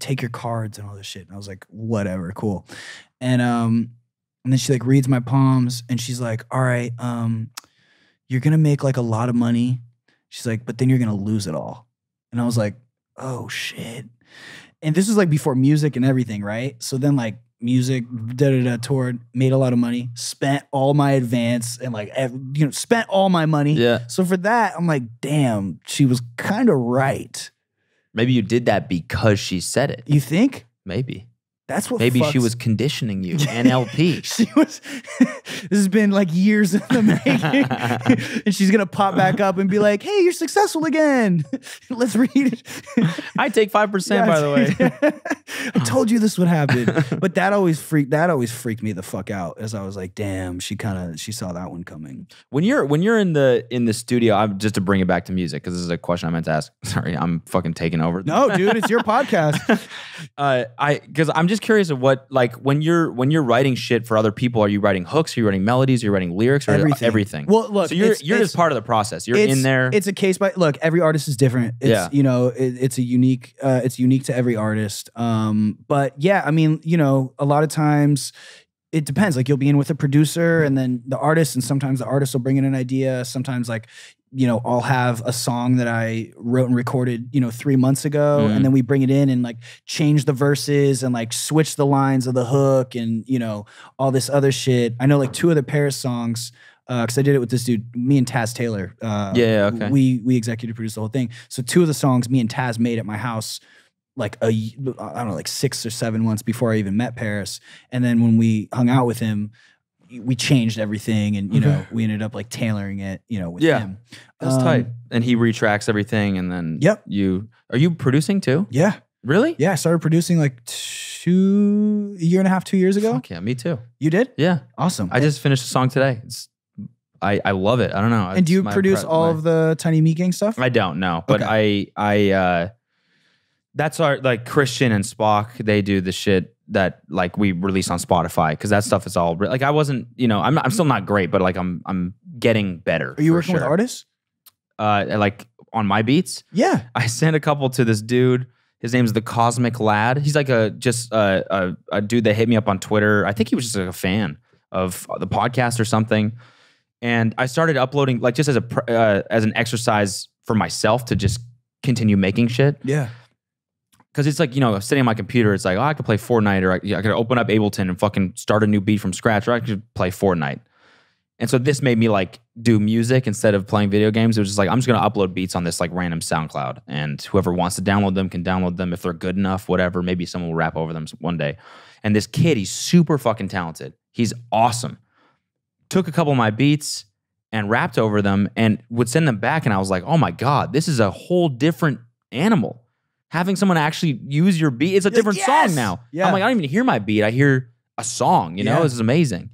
take your cards and all this shit." And I was like, "Whatever, cool." And um, and then she like reads my palms and she's like, "All right, um, you're gonna make like a lot of money." She's like, "But then you're gonna lose it all." And I was like, "Oh shit." And this was like before music and everything, right? So then like music, da da da, toured, made a lot of money, spent all my advance and like you know spent all my money. Yeah. So for that, I'm like, damn, she was kind of right. Maybe you did that because she said it. You think? Maybe. That's what. Maybe she was conditioning you. NLP. She was. this has been like years in the making, and she's gonna pop back up and be like, "Hey, you're successful again. Let's read it." I take five percent, by the way. I told you this would happen, but that always freaked. That always freaked me the fuck out. As I was like, "Damn, she kind of she saw that one coming." when you're when you're in the in the studio, I'm just to bring it back to music because this is a question I meant to ask. Sorry, I'm fucking taking over. No, dude, it's your podcast. uh, I because I'm just curious of what like when you're when you're writing shit for other people, are you writing hooks? Are you writing melodies? Are you writing lyrics? Or Everything. everything. Well, look, so you're it's- you're it's- just part of the process. You're in there. It's a case by look. Every artist is different. It's, Yeah. you know, it, it's a unique. Uh, it's unique to every artist. Um, but yeah, I mean, you know, a lot of times it depends. Like you'll be in with a producer and then the artist, and sometimes the artist will bring in an idea. Sometimes like. You know, I'll have a song that I wrote and recorded, you know, three months ago, Mhm. and then we bring it in and like change the verses and like switch the lines of the hook and you know all this other shit. I know like two of the Paris songs because I did it with this dude, me and Taz Taylor. Uh, Yeah, yeah, okay. We we executive produced the whole thing. So two of the songs me and Taz made at my house, like a I don't know, like six or seven months before I even met Paris. And then when we hung out with him, we changed everything, and you know we ended up like tailoring it, you know, with Yeah. him. That's Um, tight. And he retracts everything, and then Yep. you are you producing too? Yeah, Really? yeah. I started producing like two a year and a half, two years ago. Fuck yeah, me too. You did? Yeah, Awesome. I just finished a song today. It's I I love it. I don't know. and do you produce pre- all my- of the Tiny Meat Gang stuff? I don't know, but I I uh that's our like Christian and Spock. They do the shit that like we release on Spotify because that stuff is all like I wasn't you know I'm I'm still not great, but like I'm I'm getting better. Are you working with artists? Uh, like on my beats, Yeah. I sent a couple to this dude. His name's the Cosmic Lad. He's like a just a, a, a dude that hit me up on Twitter. I think he was just like a fan of the podcast or something. And I started uploading like just as a uh, as an exercise for myself to just continue making shit Yeah. Because it's like you know sitting on my computer. It's like oh I could play Fortnite or I, yeah, I could open up Ableton and fucking start a new beat from scratch or I could play Fortnite. And so this made me like do music instead of playing video games. It was just like I'm just gonna upload beats on this like random SoundCloud, and whoever wants to download them can download them if they're good enough. Whatever, maybe someone will rap over them one day. And this kid, he's super fucking talented. He's awesome. Took a couple of my beats and rapped over them, and would send them back. And I was like, oh my god, this is a whole different animal. Having someone actually use your beat, it's a You're like, different "Yes!" song now. Yeah. I'm like, I don't even hear my beat. I hear a song. You know, Yeah. this is amazing.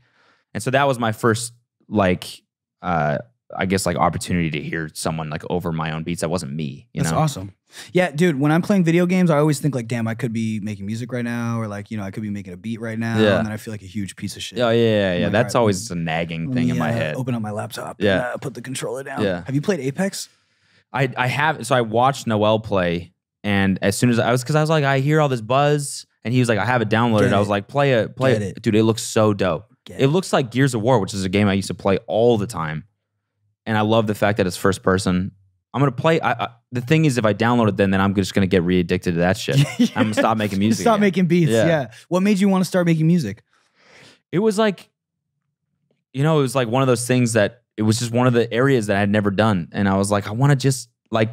And so that was my first like uh I guess like opportunity to hear someone like over my own beats that wasn't me, you That's know. awesome. Yeah, dude, when I'm playing video games, I always think like, damn, I could be making music right now, or like, you know, I could be making a beat right now. Yeah. And then I feel like a huge piece of shit. Yeah, yeah, yeah, yeah. like, That's alright, always a nagging thing me, in my uh, head. Open up my laptop. Yeah. And, uh, put the controller down. Yeah. Have you played Apex? I I have so I watched Noel play, and as soon as I was because I was like I hear all this buzz, and he was like I have it downloaded. Get I was it. like play it, play it. it. dude. It looks so dope. Get It looks like Gears of War, which is a game I used to play all the time, and I love the fact that it's first person. I'm gonna play. I, I, the thing is, if I download it, then then I'm just gonna get re addicted to that shit. I'm gonna stop making music. Stop again. making beats. Yeah. Yeah. What made you want to start making music? it was like you know it was like one of those things that it was just one of the areas that i had never done and i was like i want to just like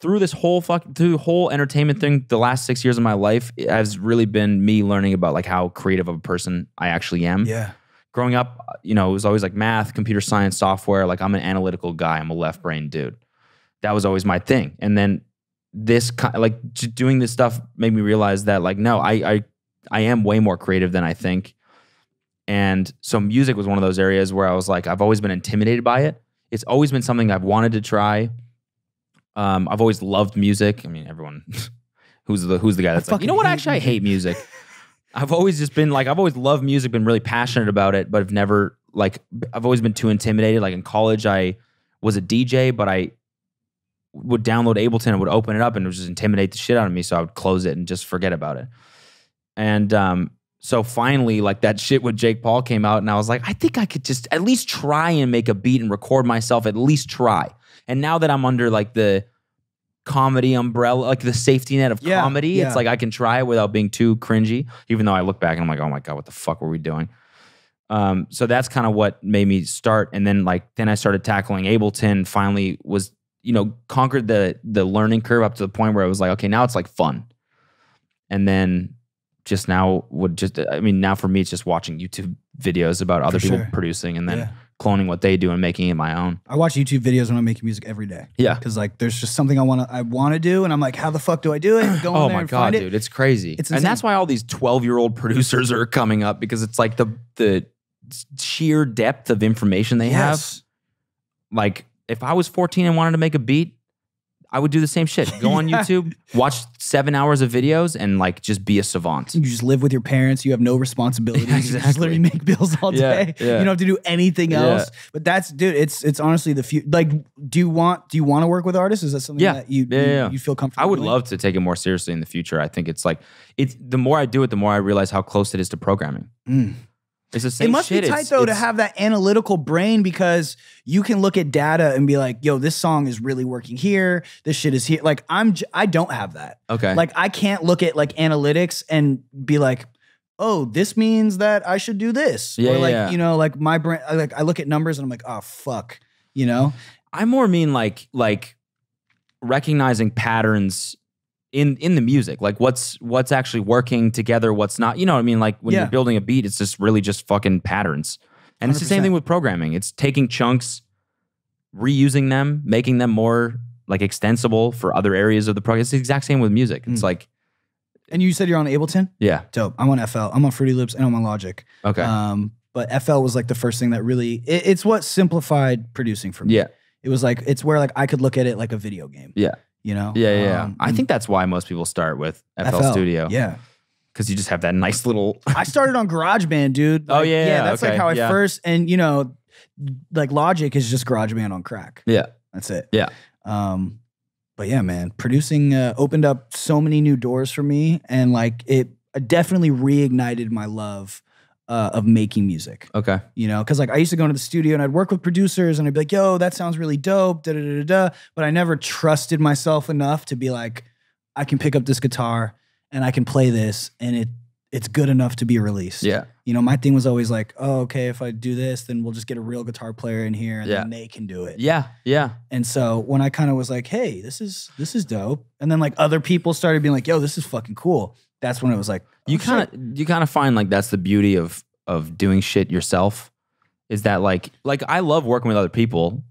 through this whole fuck through whole entertainment thing the last six years of my life has really been me learning about like how creative of a person i actually am Yeah. growing up you know it was always like math computer science software like i'm an analytical guy i'm a left brain dude that was always my thing and then this like doing this stuff made me realize that like no i i i am way more creative than i think and so music was one of those areas where I was like, I've always been intimidated by it. It's always been something I've wanted to try. Um, I've always loved music. I mean, everyone who's the who's the guy that's like, you know what? Actually, I hate music. I've always just been like, I've always loved music, been really passionate about it, but I've never like, I've always been too intimidated. Like in college, I was a DJ, but I would download Ableton and would open it up and it would just intimidate the shit out of me. So I would close it and just forget about it. And um, so finally, like that shit with Jake Paul came out, and I was like, I think I could just at least try and make a beat and record myself, at least try. And now that I'm under like the comedy umbrella, like the safety net of Yeah, comedy, yeah. it's like I can try it without being too cringy, even though I look back and I'm like, oh my God, what the fuck were we doing? Um, so that's kind of what made me start. And then like then I started tackling Ableton, finally was, you know, conquered the the learning curve up to the point where I was like, okay, now it's like fun. And then just now would just I mean, now for me it's just watching YouTube videos about other people sure. producing and then Yeah. Cloning what they do and making it my own. I watch YouTube videos when I'm making music every day. Yeah. Because like there's just something I want to I want to do, and I'm like, how the fuck do I do it? Go Oh my god, dude, it. it's crazy. It's and that's why all these 12-year-old producers are coming up because it's like the the sheer depth of information they have. Like if I was 14 and wanted to make a beat, I would do the same shit. Go on Yeah. YouTube, watch 7 hours of videos and like just be a savant. You just live with your parents. You have no responsibilities. You just Exactly. literally make bills all Yeah, day. yeah. You don't have to do anything Yeah. else. But that's, dude. It's it's honestly the few. Like, do you want do you want to work with artists? Is that something Yeah. that you Yeah, you, yeah, yeah. you feel comfortable? I would doing? love to take it more seriously in the future. I think it's like it's the more I do it, the more I realize how close it is to programming. Mm. It's the same It must shit. be tight It's- though to have that analytical brain because you can look at data and be like, "Yo, this song is really working here. This shit is here." Like I'm, j- I don't have that. Okay. Like I can't look at like analytics and be like, "Oh, this means that I should do this." Yeah, or like yeah. you know, like my brain. Like I look at numbers and I'm like, "Oh fuck," you know. I more mean like like recognizing patterns in in the music, like what's what's actually working together, what's not. You know what I mean? Like when Yeah. you're building a beat, it's just really just fucking patterns. And it's the same thing with programming. It's taking chunks, reusing them, making them more like extensible for other areas of the program. It's the exact same with music. It's Mm. like, And you said you're on Ableton. yeah, Dope. I'm on FL. I'm on Fruity Loops and I'm on Logic. okay, Um, but FL was like the first thing that really. It, it's what simplified producing for me. yeah, It was like it's where like I could look at it like a video game. yeah, You know. yeah, yeah. Um, I think that's why most people start with FL, Studio. Yeah. because you just have that nice little. I started on GarageBand, dude. Oh, Like, yeah, yeah. That's okay, like how I yeah. first, and you know, like Logic is just GarageBand on crack. yeah, That's it. Yeah. Um, but yeah, man, producing uh, opened up so many new doors for me, and like it definitely reignited my love uh, of making music. okay, You know, because like I used to go into the studio and I'd work with producers and I'd be like, "Yo, that sounds really dope," da da da da. But I never trusted myself enough to be like, I can pick up this guitar and I can play this, and it it's good enough to be released. yeah, You know, my thing was always like, oh, okay, if I do this, then we'll just get a real guitar player in here and Yeah. then they can do it. yeah, yeah. And so when I kind of was like, hey, this is this is dope. And then like other people started being like, yo, this is fucking cool. That's when it was like, you oh, kind of you kind of find like that's the beauty of of doing shit yourself is that like like I love working with other people.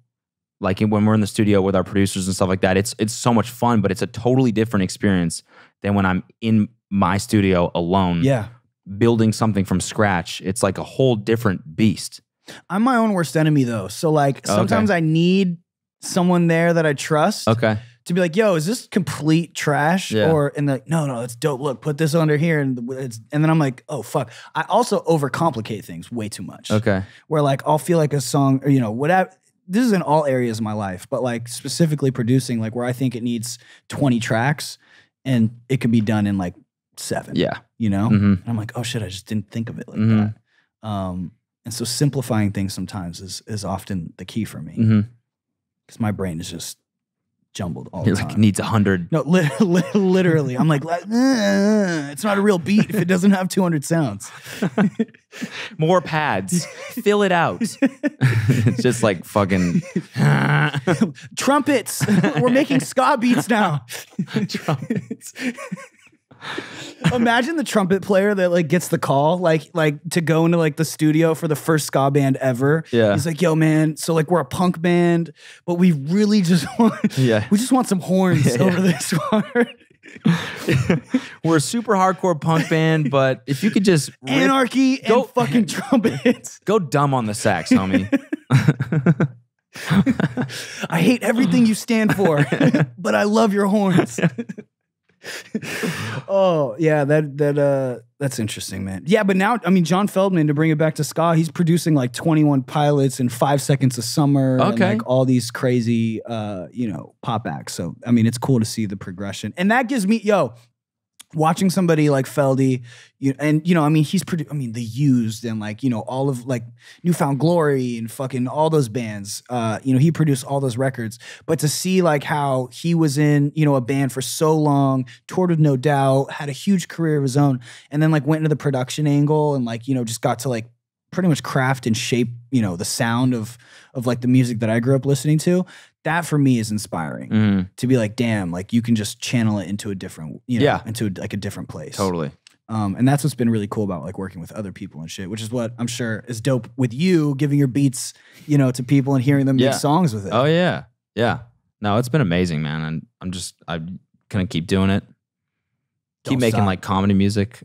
Like when we're in the studio with our producers and stuff like that it's it's so much fun but it's a totally different experience than when I'm in my studio alone Yeah. building something from scratch. It's like a whole different beast. I'm my own worst enemy though. So like oh, sometimes I need someone there that I trust okay to be like, yo, is this complete trash? Yeah. Or and like, no, no, it's dope. Look, put this under here. And it's and then I'm like, oh fuck. I also overcomplicate things way too much. okay where like I'll feel like a song or you know whatever. This is in all areas of my life, but like specifically producing, like where I think it needs 20 tracks, and it could be done in like seven. yeah you know. hmm And I'm like, oh shit, I just didn't think of it like Mhm. that. Um, and so simplifying things sometimes is is often the key for me hmm because my brain is just jumbled all the like time. needs a hundred no, li- li- literally, I'm like, like, "Uh, it's not a real beat if it doesn't have 200 sounds. more pads fill it out it's just like fucking Trumpets, we're making ska beats now. Trumpets. Imagine the trumpet player that like gets the call, like like to go into like the studio for the first ska band ever. Yeah. he's like, "Yo, man, so like we're a punk band, but we really just want, Yeah. we just want some horns Yeah, yeah. over this part. We're a super hardcore punk band, but if you could just rip- Anarchy Go- and fucking trumpets. go dumb on the sax, homie. I hate everything you stand for, but I love your horns. oh yeah, that that uh that's interesting, man. Yeah, but now I mean John Feldmann to bring it back to ska, he's producing like 21 pilots and five seconds of summer and Okay. like all these crazy uh, you know, pop acts. So I mean it's cool to see the progression. And that gives me yo, watching somebody like Feldy, you and you know, I mean, he's pretty. I mean, the used and like, you know, all of like New Found Glory and fucking all those bands. Uh, you know, he produced all those records. But to see like how he was in, you know, a band for so long, toured with No Doubt, had a huge career of his own, and then like went into the production angle and like, you know, just got to like pretty much craft and shape, you know, the sound of of like the music that I grew up listening to. That for me is inspiring Mhm. to be like, damn, like you can just channel it into a different, you know, Yeah. into like a different place. Totally. Um, and that's what's been really cool about like working with other people and shit, which is what I'm sure is dope with you giving your beats, you know, to people and hearing them Yeah. make songs with it. Oh yeah, yeah. No, it's been amazing, man, and I'm just I'm gonna keep doing it. Keep Don't making stop. like comedy music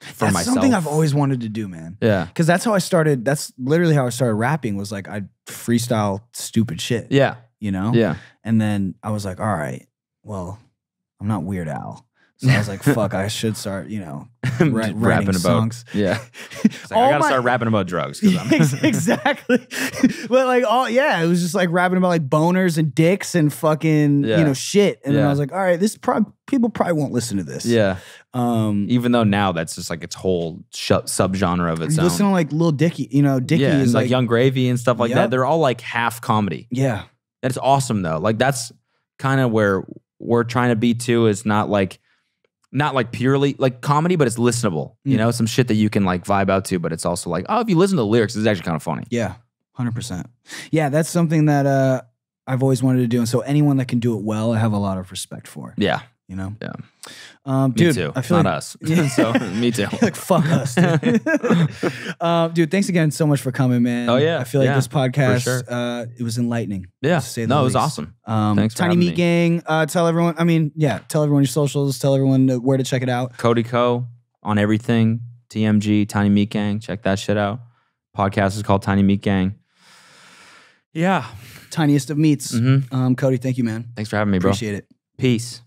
for that's myself. something I've always wanted to do, man. yeah, Because that's how I started. That's literally how I started rapping. Was like I freestyle stupid shit, yeah, you know. yeah. And then I was like, all right, well, I'm not Weird Al, so I was like, fuck, I should start, you know, Just write, writing rapping about songs. yeah. It's like, I gotta my- start rapping about drugs. I'm- exactly. but like all yeah, it was just like rapping about like boners and dicks and fucking Yeah. you know shit. And then I was like, all right, this probably people probably won't listen to this. yeah. Um Even though now that's just like its whole sh- subgenre of its own. listen to like Lil Dicky, you know, Dicky yeah, is and like, like, Yung Gravy and stuff like Yep. that. They're all like half comedy. yeah. That's awesome though. Like that's kind of where we're trying to be too. Is not like not like purely like comedy, but it's listenable. You Mm. know, some shit that you can like vibe out to, but it's also like, oh, if you listen to the lyrics, it's actually kind of funny. Yeah. 100%. Yeah, that's something that uh I've always wanted to do. And so anyone that can do it well, I have a lot of respect for, Yeah, you know? Yeah. Um, me dude, too. I feel not like, us. Yeah. so me too. like fuck us, dude. um, dude, thanks again so much for coming, man. Oh, yeah. I feel like Yeah, this podcast, sure. uh, it was enlightening. yeah, to say the no, it was awesome. Um, Thanks Tiny Meat me. Gang. Uh, tell everyone. I mean, yeah, tell everyone your socials. Tell everyone where to check it out. Cody Ko on everything. TMG, Tiny Meat Gang. Check that shit out. Podcast is called Tiny Meat Gang. Yeah. Tiniest of meats. hmm Um, Cody, thank you, man. Thanks for having me, bro. Appreciate it. Peace.